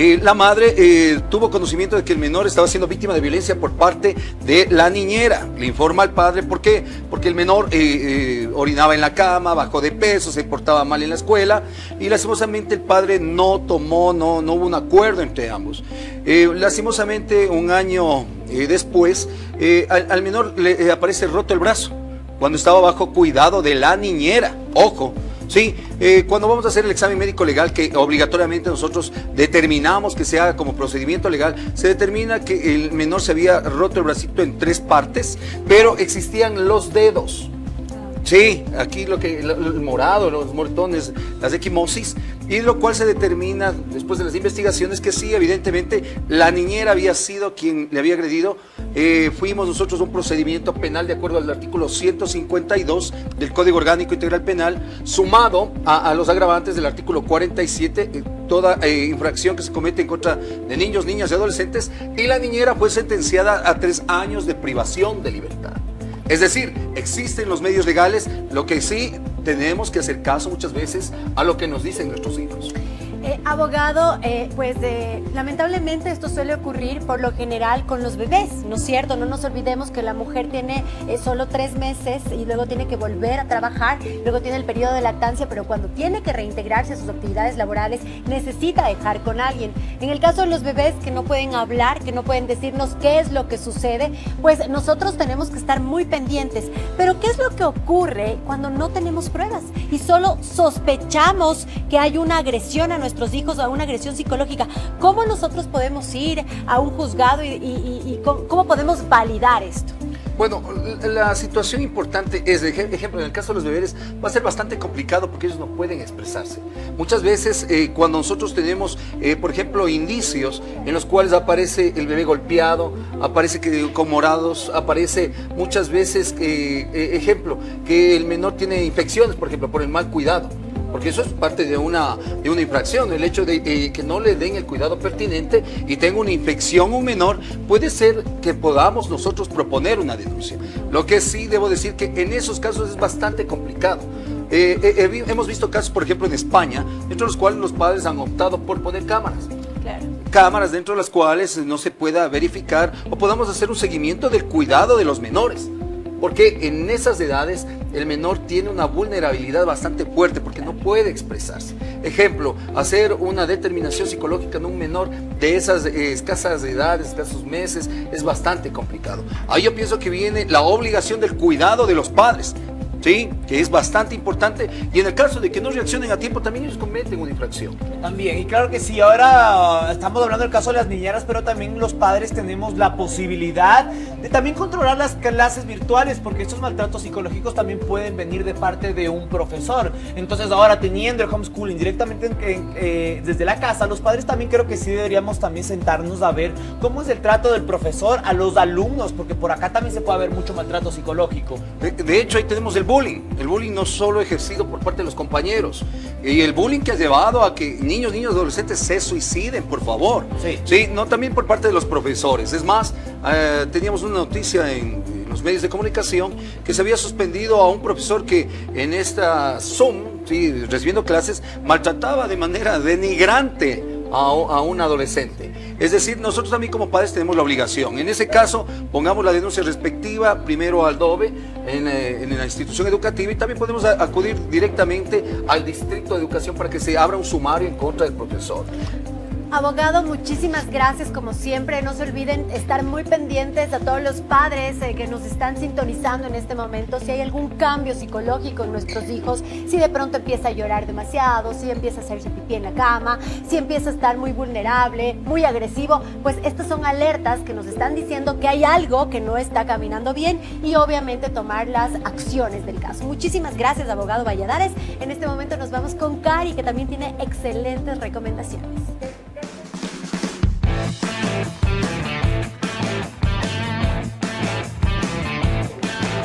Speaker 10: eh, la madre eh, tuvo conocimiento de que el menor estaba siendo víctima de violencia por parte de la niñera. Le informa al padre, ¿por qué? Porque el menor eh, orinaba en la cama, bajó de peso, se portaba mal en la escuela y lastimosamente el padre no tomó, no, no hubo un acuerdo entre ambos. Lastimosamente un año después al, menor le aparece roto el brazo cuando estaba bajo cuidado de la niñera. Ojo, sí, eh, cuando vamos a hacer el examen médico legal, que obligatoriamente nosotros determinamos que se haga como procedimiento legal, se determina que el menor se había roto el bracito en tres partes, pero existían los dedos. Sí, aquí lo que el morado, los moretones, las equimosis, y lo cual se determina después de las investigaciones que sí, evidentemente, la niñera había sido quien le había agredido. Eh, fuimos nosotros a un procedimiento penal de acuerdo al artículo 152 del Código Orgánico Integral Penal, sumado a, a los agravantes del artículo 47, eh, toda eh, infracción que se comete en contra de niños, niñas y adolescentes, y la niñera fue sentenciada a tres años de privación de libertad. Es decir, existen los medios legales, lo que sí tenemos que hacer caso muchas veces a lo que nos dicen nuestros hijos.
Speaker 3: Eh, abogado, eh, pues eh, lamentablemente esto suele ocurrir por lo general con los bebés, ¿no es cierto? No nos olvidemos que la mujer tiene eh, solo tres meses y luego tiene que volver a trabajar, luego tiene el periodo de lactancia, pero cuando tiene que reintegrarse a sus actividades laborales necesita dejar con alguien. En el caso de los bebés que no pueden hablar, que no pueden decirnos qué es lo que sucede, pues nosotros tenemos que estar muy pendientes. Pero ¿qué es lo que ocurre cuando no tenemos pruebas y solo sospechamos que hay una agresión a nuestros hijos o una agresión psicológica? ¿Cómo nosotros podemos ir a un juzgado y, y- y- y cómo, podemos validar esto?
Speaker 10: Bueno, la situación importante es, de ej- ejemplo, en el caso de los bebés va a ser bastante complicado porque ellos no pueden expresarse. Muchas veces eh, cuando nosotros tenemos, eh, por ejemplo, indicios en los cuales aparece el bebé golpeado, aparece que con morados, aparece muchas veces, eh, eh, ejemplo, que el menor tiene infecciones, por ejemplo, por el mal cuidado. Porque eso es parte de una, de una infracción. El hecho de eh, que no le den el cuidado pertinente y tenga una infección un menor, puede ser que podamos nosotros proponer una denuncia. Lo que sí debo decir que en esos casos es bastante complicado. Eh, eh, eh, hemos visto casos, por ejemplo, en España, dentro de los cuales los padres han optado por poner cámaras
Speaker 2: Claro.
Speaker 10: cámaras dentro de las cuales no se pueda verificar o podamos hacer un seguimiento del cuidado de los menores. Porque en esas edades el menor tiene una vulnerabilidad bastante fuerte porque no puede expresarse. Ejemplo, hacer una determinación psicológica en un menor de esas eh, escasas edades, escasos meses, es bastante complicado. Ahí yo pienso que viene la obligación del cuidado de los padres. Sí, que es bastante importante y en el caso de que no reaccionen a tiempo también ellos cometen una infracción.
Speaker 5: También, y claro que sí, ahora estamos hablando del caso de las niñeras, pero también los padres tenemos la posibilidad de también controlar las clases virtuales, porque estos maltratos psicológicos también pueden venir de parte de un profesor. Entonces ahora teniendo el homeschooling directamente en- en- eh, desde la casa, los padres también creo que sí deberíamos también sentarnos a ver cómo es el trato del profesor a los alumnos, porque por acá también se puede haber mucho maltrato psicológico.
Speaker 10: De, de hecho, ahí tenemos el bullying. El bullying no solo ejercido por parte de los compañeros. Y el bullying que ha llevado a que niños, niños, adolescentes se suiciden, por favor.
Speaker 5: Sí.
Speaker 10: no también por parte de los profesores. Es más, eh, teníamos una noticia en, en los medios de comunicación que se había suspendido a un profesor que en esta Zoom, sí, recibiendo clases, maltrataba de manera denigrante a, a un adolescente. Es decir, nosotros también como padres tenemos la obligación. En ese caso, pongamos la denuncia respectiva primero al DOBE, en, eh, en la institución educativa, y también podemos acudir directamente al Distrito de Educación para que se abra un sumario en contra del profesor.
Speaker 3: Abogado, muchísimas gracias como siempre. No se olviden estar muy pendientes a todos los padres eh, que nos están sintonizando en este momento. Si hay algún cambio psicológico en nuestros hijos, si de pronto empieza a llorar demasiado, si empieza a hacerse pipí en la cama, si empieza a estar muy vulnerable, muy agresivo, pues estas son alertas que nos están diciendo que hay algo que no está caminando bien y obviamente tomar las acciones del caso. Muchísimas gracias, abogado Valladares. En este momento nos vamos con Cari, que también tiene excelentes recomendaciones.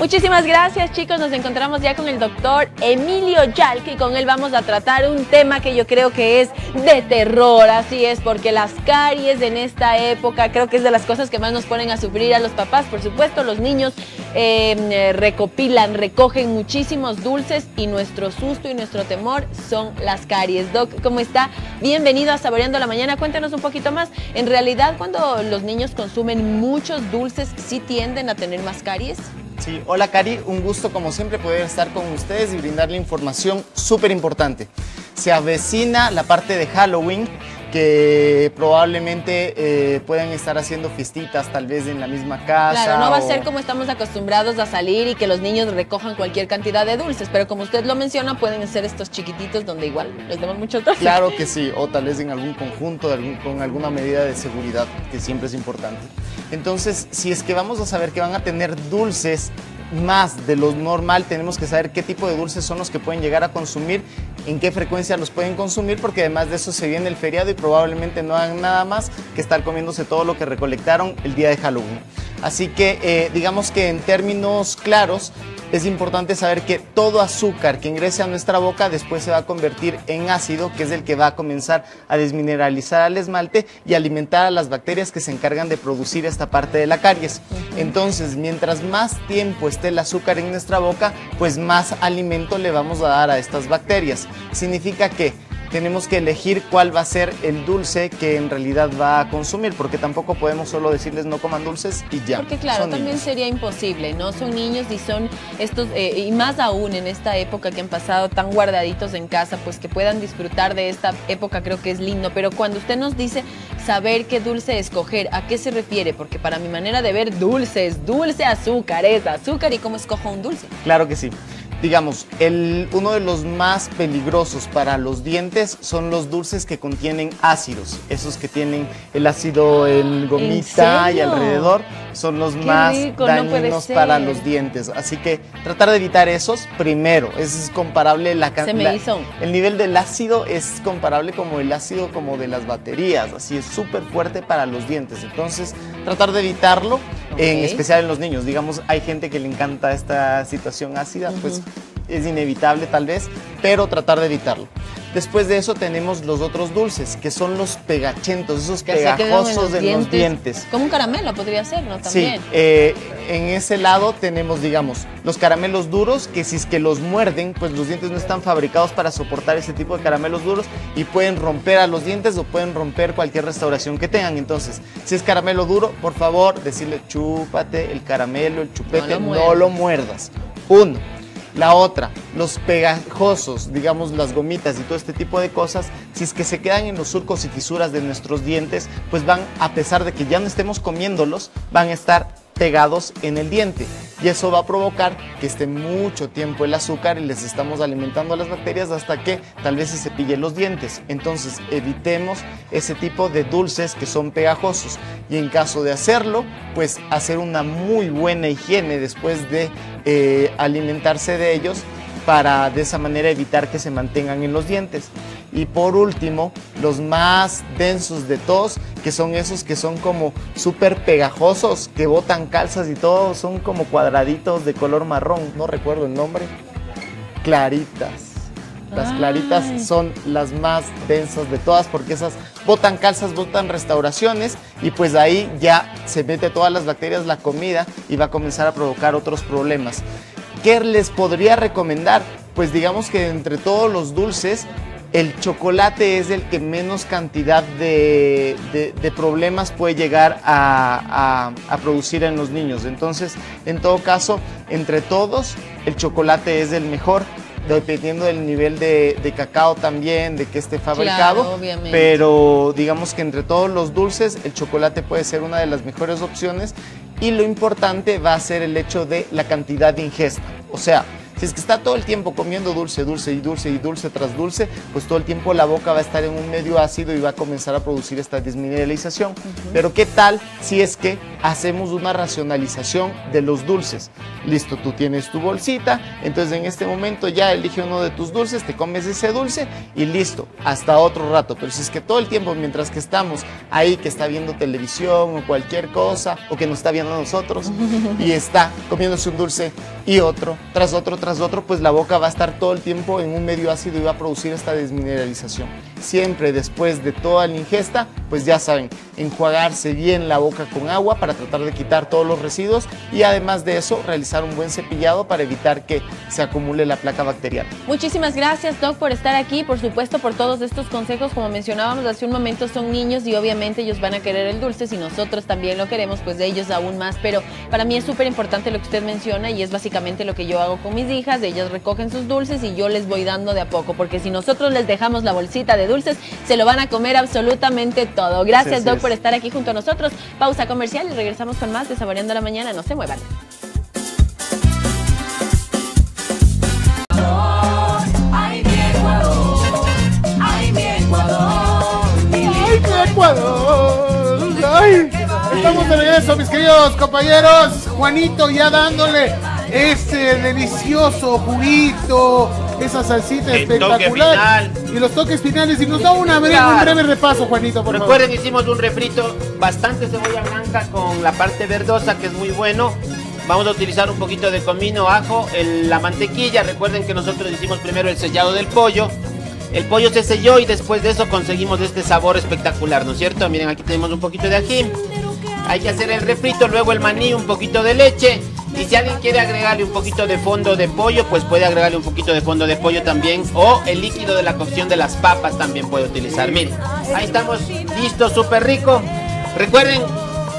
Speaker 2: Muchísimas gracias chicos, nos encontramos ya con el doctor Emilio Yalque y con él vamos a tratar un tema que yo creo que es de terror, así es, porque las caries en esta época creo que es de las cosas que más nos ponen a sufrir a los papás, por supuesto los niños eh, recopilan, recogen muchísimos dulces y nuestro susto y nuestro temor son las caries. Doc, ¿cómo está? Bienvenido a Saboreando la Mañana, cuéntanos un poquito más. En realidad cuando los niños consumen muchos dulces, ¿sí tienden a tener más caries?
Speaker 11: Sí, hola Cari, un gusto como siempre poder estar con ustedes y brindarle información súper importante. Se avecina la parte de Halloween que probablemente eh, puedan estar haciendo fiestitas tal vez en la misma casa.
Speaker 2: Claro, no va a
Speaker 11: o-
Speaker 2: ser como estamos acostumbrados a salir y que los niños recojan cualquier cantidad de dulces, pero como usted lo menciona, pueden ser estos chiquititos donde igual les damos mucho dulces.
Speaker 11: Claro que sí, o tal vez en algún conjunto, de algún- con alguna medida de seguridad, que siempre es importante. Entonces, si es que vamos a saber que van a tener dulces más de lo normal, tenemos que saber qué tipo de dulces son los que pueden llegar a consumir, en qué frecuencia los pueden consumir, porque además de eso se viene el feriado y probablemente no hagan nada más que estar comiéndose todo lo que recolectaron el día de Halloween. Así que eh, digamos que en términos claros, es importante saber que todo azúcar que ingrese a nuestra boca después se va a convertir en ácido, que es el que va a comenzar a desmineralizar al esmalte y alimentar a las bacterias que se encargan de producir esta parte de la caries. Entonces, mientras más tiempo esté el azúcar en nuestra boca, pues más alimento le vamos a dar a estas bacterias. Significa que tenemos que elegir cuál va a ser el dulce que en realidad va a consumir, porque tampoco podemos solo decirles no coman dulces y ya.
Speaker 2: Porque claro,
Speaker 11: Son
Speaker 2: también
Speaker 11: niños.
Speaker 2: sería imposible, ¿no? Son niños y son estos, eh, y más aún en esta época que han pasado tan guardaditos en casa, pues que puedan disfrutar de esta época creo que es lindo. Pero cuando usted nos dice saber qué dulce escoger, ¿a qué se refiere? Porque para mi manera de ver, dulce es dulce, azúcar es azúcar y cómo escojo un dulce.
Speaker 11: Claro que sí. Digamos, el, uno de los más peligrosos para los dientes son los dulces que contienen ácidos. Esos que tienen el ácido en gomita y alrededor son los
Speaker 2: Qué
Speaker 11: más
Speaker 2: rico, no puede
Speaker 11: dañinos para los dientes. Así que tratar de evitar esos primero. Es comparable la
Speaker 2: Se me
Speaker 11: la-
Speaker 2: hizo.
Speaker 11: El nivel del ácido es comparable como el ácido como de las baterías. Así es súper fuerte para los dientes. Entonces, tratar de evitarlo, en especial en los niños. Digamos, hay gente que le encanta esta situación ácida, pues es inevitable tal vez, pero tratar de evitarlo. Después de eso tenemos los otros dulces, que son los pegachentos, esos
Speaker 2: Que
Speaker 11: pegajosos
Speaker 2: los
Speaker 11: en los dientes.
Speaker 2: Como un caramelo podría ser, ¿no? También.
Speaker 11: Sí, eh, en ese lado tenemos, digamos, los caramelos duros, que si es que los muerden, pues los dientes no están fabricados para soportar ese tipo de caramelos duros y pueden romper a los dientes o pueden romper cualquier restauración que tengan. Entonces, si es caramelo duro, por favor, decirle, chúpate el caramelo, el chupete,
Speaker 2: No
Speaker 11: no
Speaker 2: lo muerdas.
Speaker 11: Uno. La otra, los pegajosos, digamos las gomitas y todo este tipo de cosas, si es que se quedan en los surcos y fisuras de nuestros dientes, pues van, a pesar de que ya no estemos comiéndolos, van a estar pegados en el diente. Y eso va a provocar que esté mucho tiempo el azúcar y les estamos alimentando a las bacterias hasta que tal vez se cepille los dientes. Entonces evitemos ese tipo de dulces que son pegajosos. Y en caso de hacerlo, pues hacer una muy buena higiene después de eh, alimentarse de ellos para de esa manera evitar que se mantengan en los dientes. Y por último, los más densos de todos, que son esos que son como súper pegajosos, que botan calzas y todo, son como cuadraditos de color marrón, no recuerdo el nombre. Claritas. Las claritas
Speaker 2: Ay.
Speaker 11: son las más densas de todas porque esas botan calzas, botan restauraciones y pues ahí ya se mete todas las bacterias, la comida y va a comenzar a provocar otros problemas. ¿Qué les podría recomendar? Pues digamos que entre todos los dulces, el chocolate es el que menos cantidad de, de- de problemas puede llegar a, a- a producir en los niños. Entonces, en todo caso, entre todos, el chocolate es el mejor, dependiendo del nivel de, de cacao también, de que esté fabricado.
Speaker 2: obviamente.
Speaker 11: Pero digamos que entre todos los dulces, el chocolate puede ser una de las mejores opciones. Y lo importante va a ser el hecho de la cantidad de ingesta. O sea, si es que está todo el tiempo comiendo dulce, dulce y dulce y dulce tras dulce, pues todo el tiempo la boca va a estar en un medio ácido y va a comenzar a producir esta desmineralización. Pero ¿qué tal si es que hacemos una racionalización de los dulces? Listo, tú tienes tu bolsita, entonces en este momento ya elige uno de tus dulces, te comes ese dulce y listo, hasta otro rato. Pero si es que todo el tiempo mientras que estamos ahí, que está viendo televisión o cualquier cosa, o que nos está viendo a nosotros, y está comiéndose un dulce y otro, tras otro, tras otro, pues la boca va a estar todo el tiempo en un medio ácido y va a producir esta desmineralización. Siempre después de toda la ingesta, pues ya saben, enjuagarse bien la boca con agua para tratar de quitar todos los residuos y además de eso, realizar un buen cepillado para evitar que se acumule la placa bacteriana.
Speaker 2: Muchísimas gracias, Doc, por estar aquí, por supuesto, por todos estos consejos. Como mencionábamos hace un momento, son niños y obviamente ellos van a querer el dulce. Si nosotros también lo queremos, pues de ellos aún más. Pero para mí es súper importante lo que usted menciona y es básicamente lo que yo hago con mis hijas. Ellas recogen sus dulces y yo les voy dando de a poco, porque si nosotros les dejamos la bolsita de dulces, se lo van a comer absolutamente todo. Gracias, Doc,
Speaker 11: es.
Speaker 2: por estar aquí junto a nosotros. Pausa comercial y regresamos con más de Saboreando la Mañana. No se muevan.
Speaker 12: Ay, mi Ecuador, ay, mi Ecuador.
Speaker 4: ¡Ay, qué Ecuador! ¡Ay! Estamos de regreso, mis queridos compañeros. Juanito ya dándole ese delicioso juguito, esa salsita
Speaker 6: El
Speaker 4: espectacular. Y los toques finales. Y nos da una breve, un breve repaso, Juanito, por
Speaker 6: Recuerden,
Speaker 4: favor.
Speaker 6: hicimos un refrito, bastante cebolla blanca con la parte verdosa, que es muy bueno. Vamos a utilizar un poquito de comino, ajo, el- la mantequilla. Recuerden que nosotros hicimos primero el sellado del pollo. El pollo se selló y después de eso conseguimos este sabor espectacular, ¿no es cierto? Miren, aquí tenemos un poquito de ají. Hay que hacer el refrito, luego el maní, un poquito de leche Y si alguien quiere agregarle un poquito de fondo de pollo, pues puede agregarle un poquito de fondo de pollo también. O el líquido de la cocción de las papas también puede utilizar. Miren, ahí estamos listos, súper rico. Recuerden,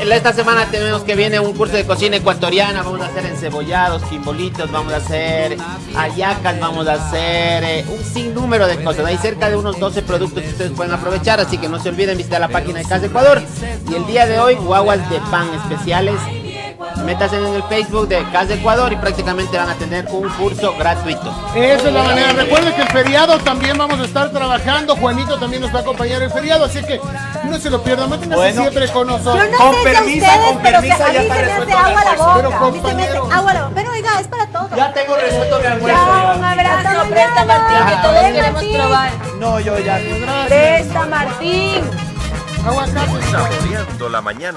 Speaker 6: en esta semana tenemos que viene un curso de cocina ecuatoriana. Vamos a hacer encebollados, quimbolitos, vamos a hacer ayacas, vamos a hacer eh, un sinnúmero de cosas. Hay cerca de unos 12 productos que ustedes pueden aprovechar, así que no se olviden visitar la página de Casa Ecuador. Y el día de hoy, guaguas de pan especiales. Métanse en el Facebook de Casa Ecuador y prácticamente van a tener un curso gratuito.
Speaker 4: Esa es la manera. Recuerden que el feriado también vamos a estar trabajando. Juanito también nos va a acompañar el feriado, así que no se lo pierdan. Manténganse
Speaker 5: Bueno.
Speaker 4: siempre con nosotros.
Speaker 3: Yo no
Speaker 5: Con
Speaker 3: ustedes,
Speaker 5: con
Speaker 3: pero
Speaker 5: permisa,
Speaker 3: que a
Speaker 5: ya
Speaker 3: mí
Speaker 5: está
Speaker 3: se me hace
Speaker 5: resuelto
Speaker 3: agua la boca.
Speaker 4: Pero,
Speaker 3: a mí se me hace agua la boca. Pero oiga, es para todo.
Speaker 5: Ya tengo resuelto mi almuerzo. Ya.
Speaker 2: un abrazo,
Speaker 3: Hasta
Speaker 2: presta. Martín, que todos queremos
Speaker 3: Martín.
Speaker 2: probar.
Speaker 5: No, yo ya.
Speaker 4: Gracias.
Speaker 2: Presta Martín.
Speaker 4: Aguacate.
Speaker 13: Saboreando la mañana.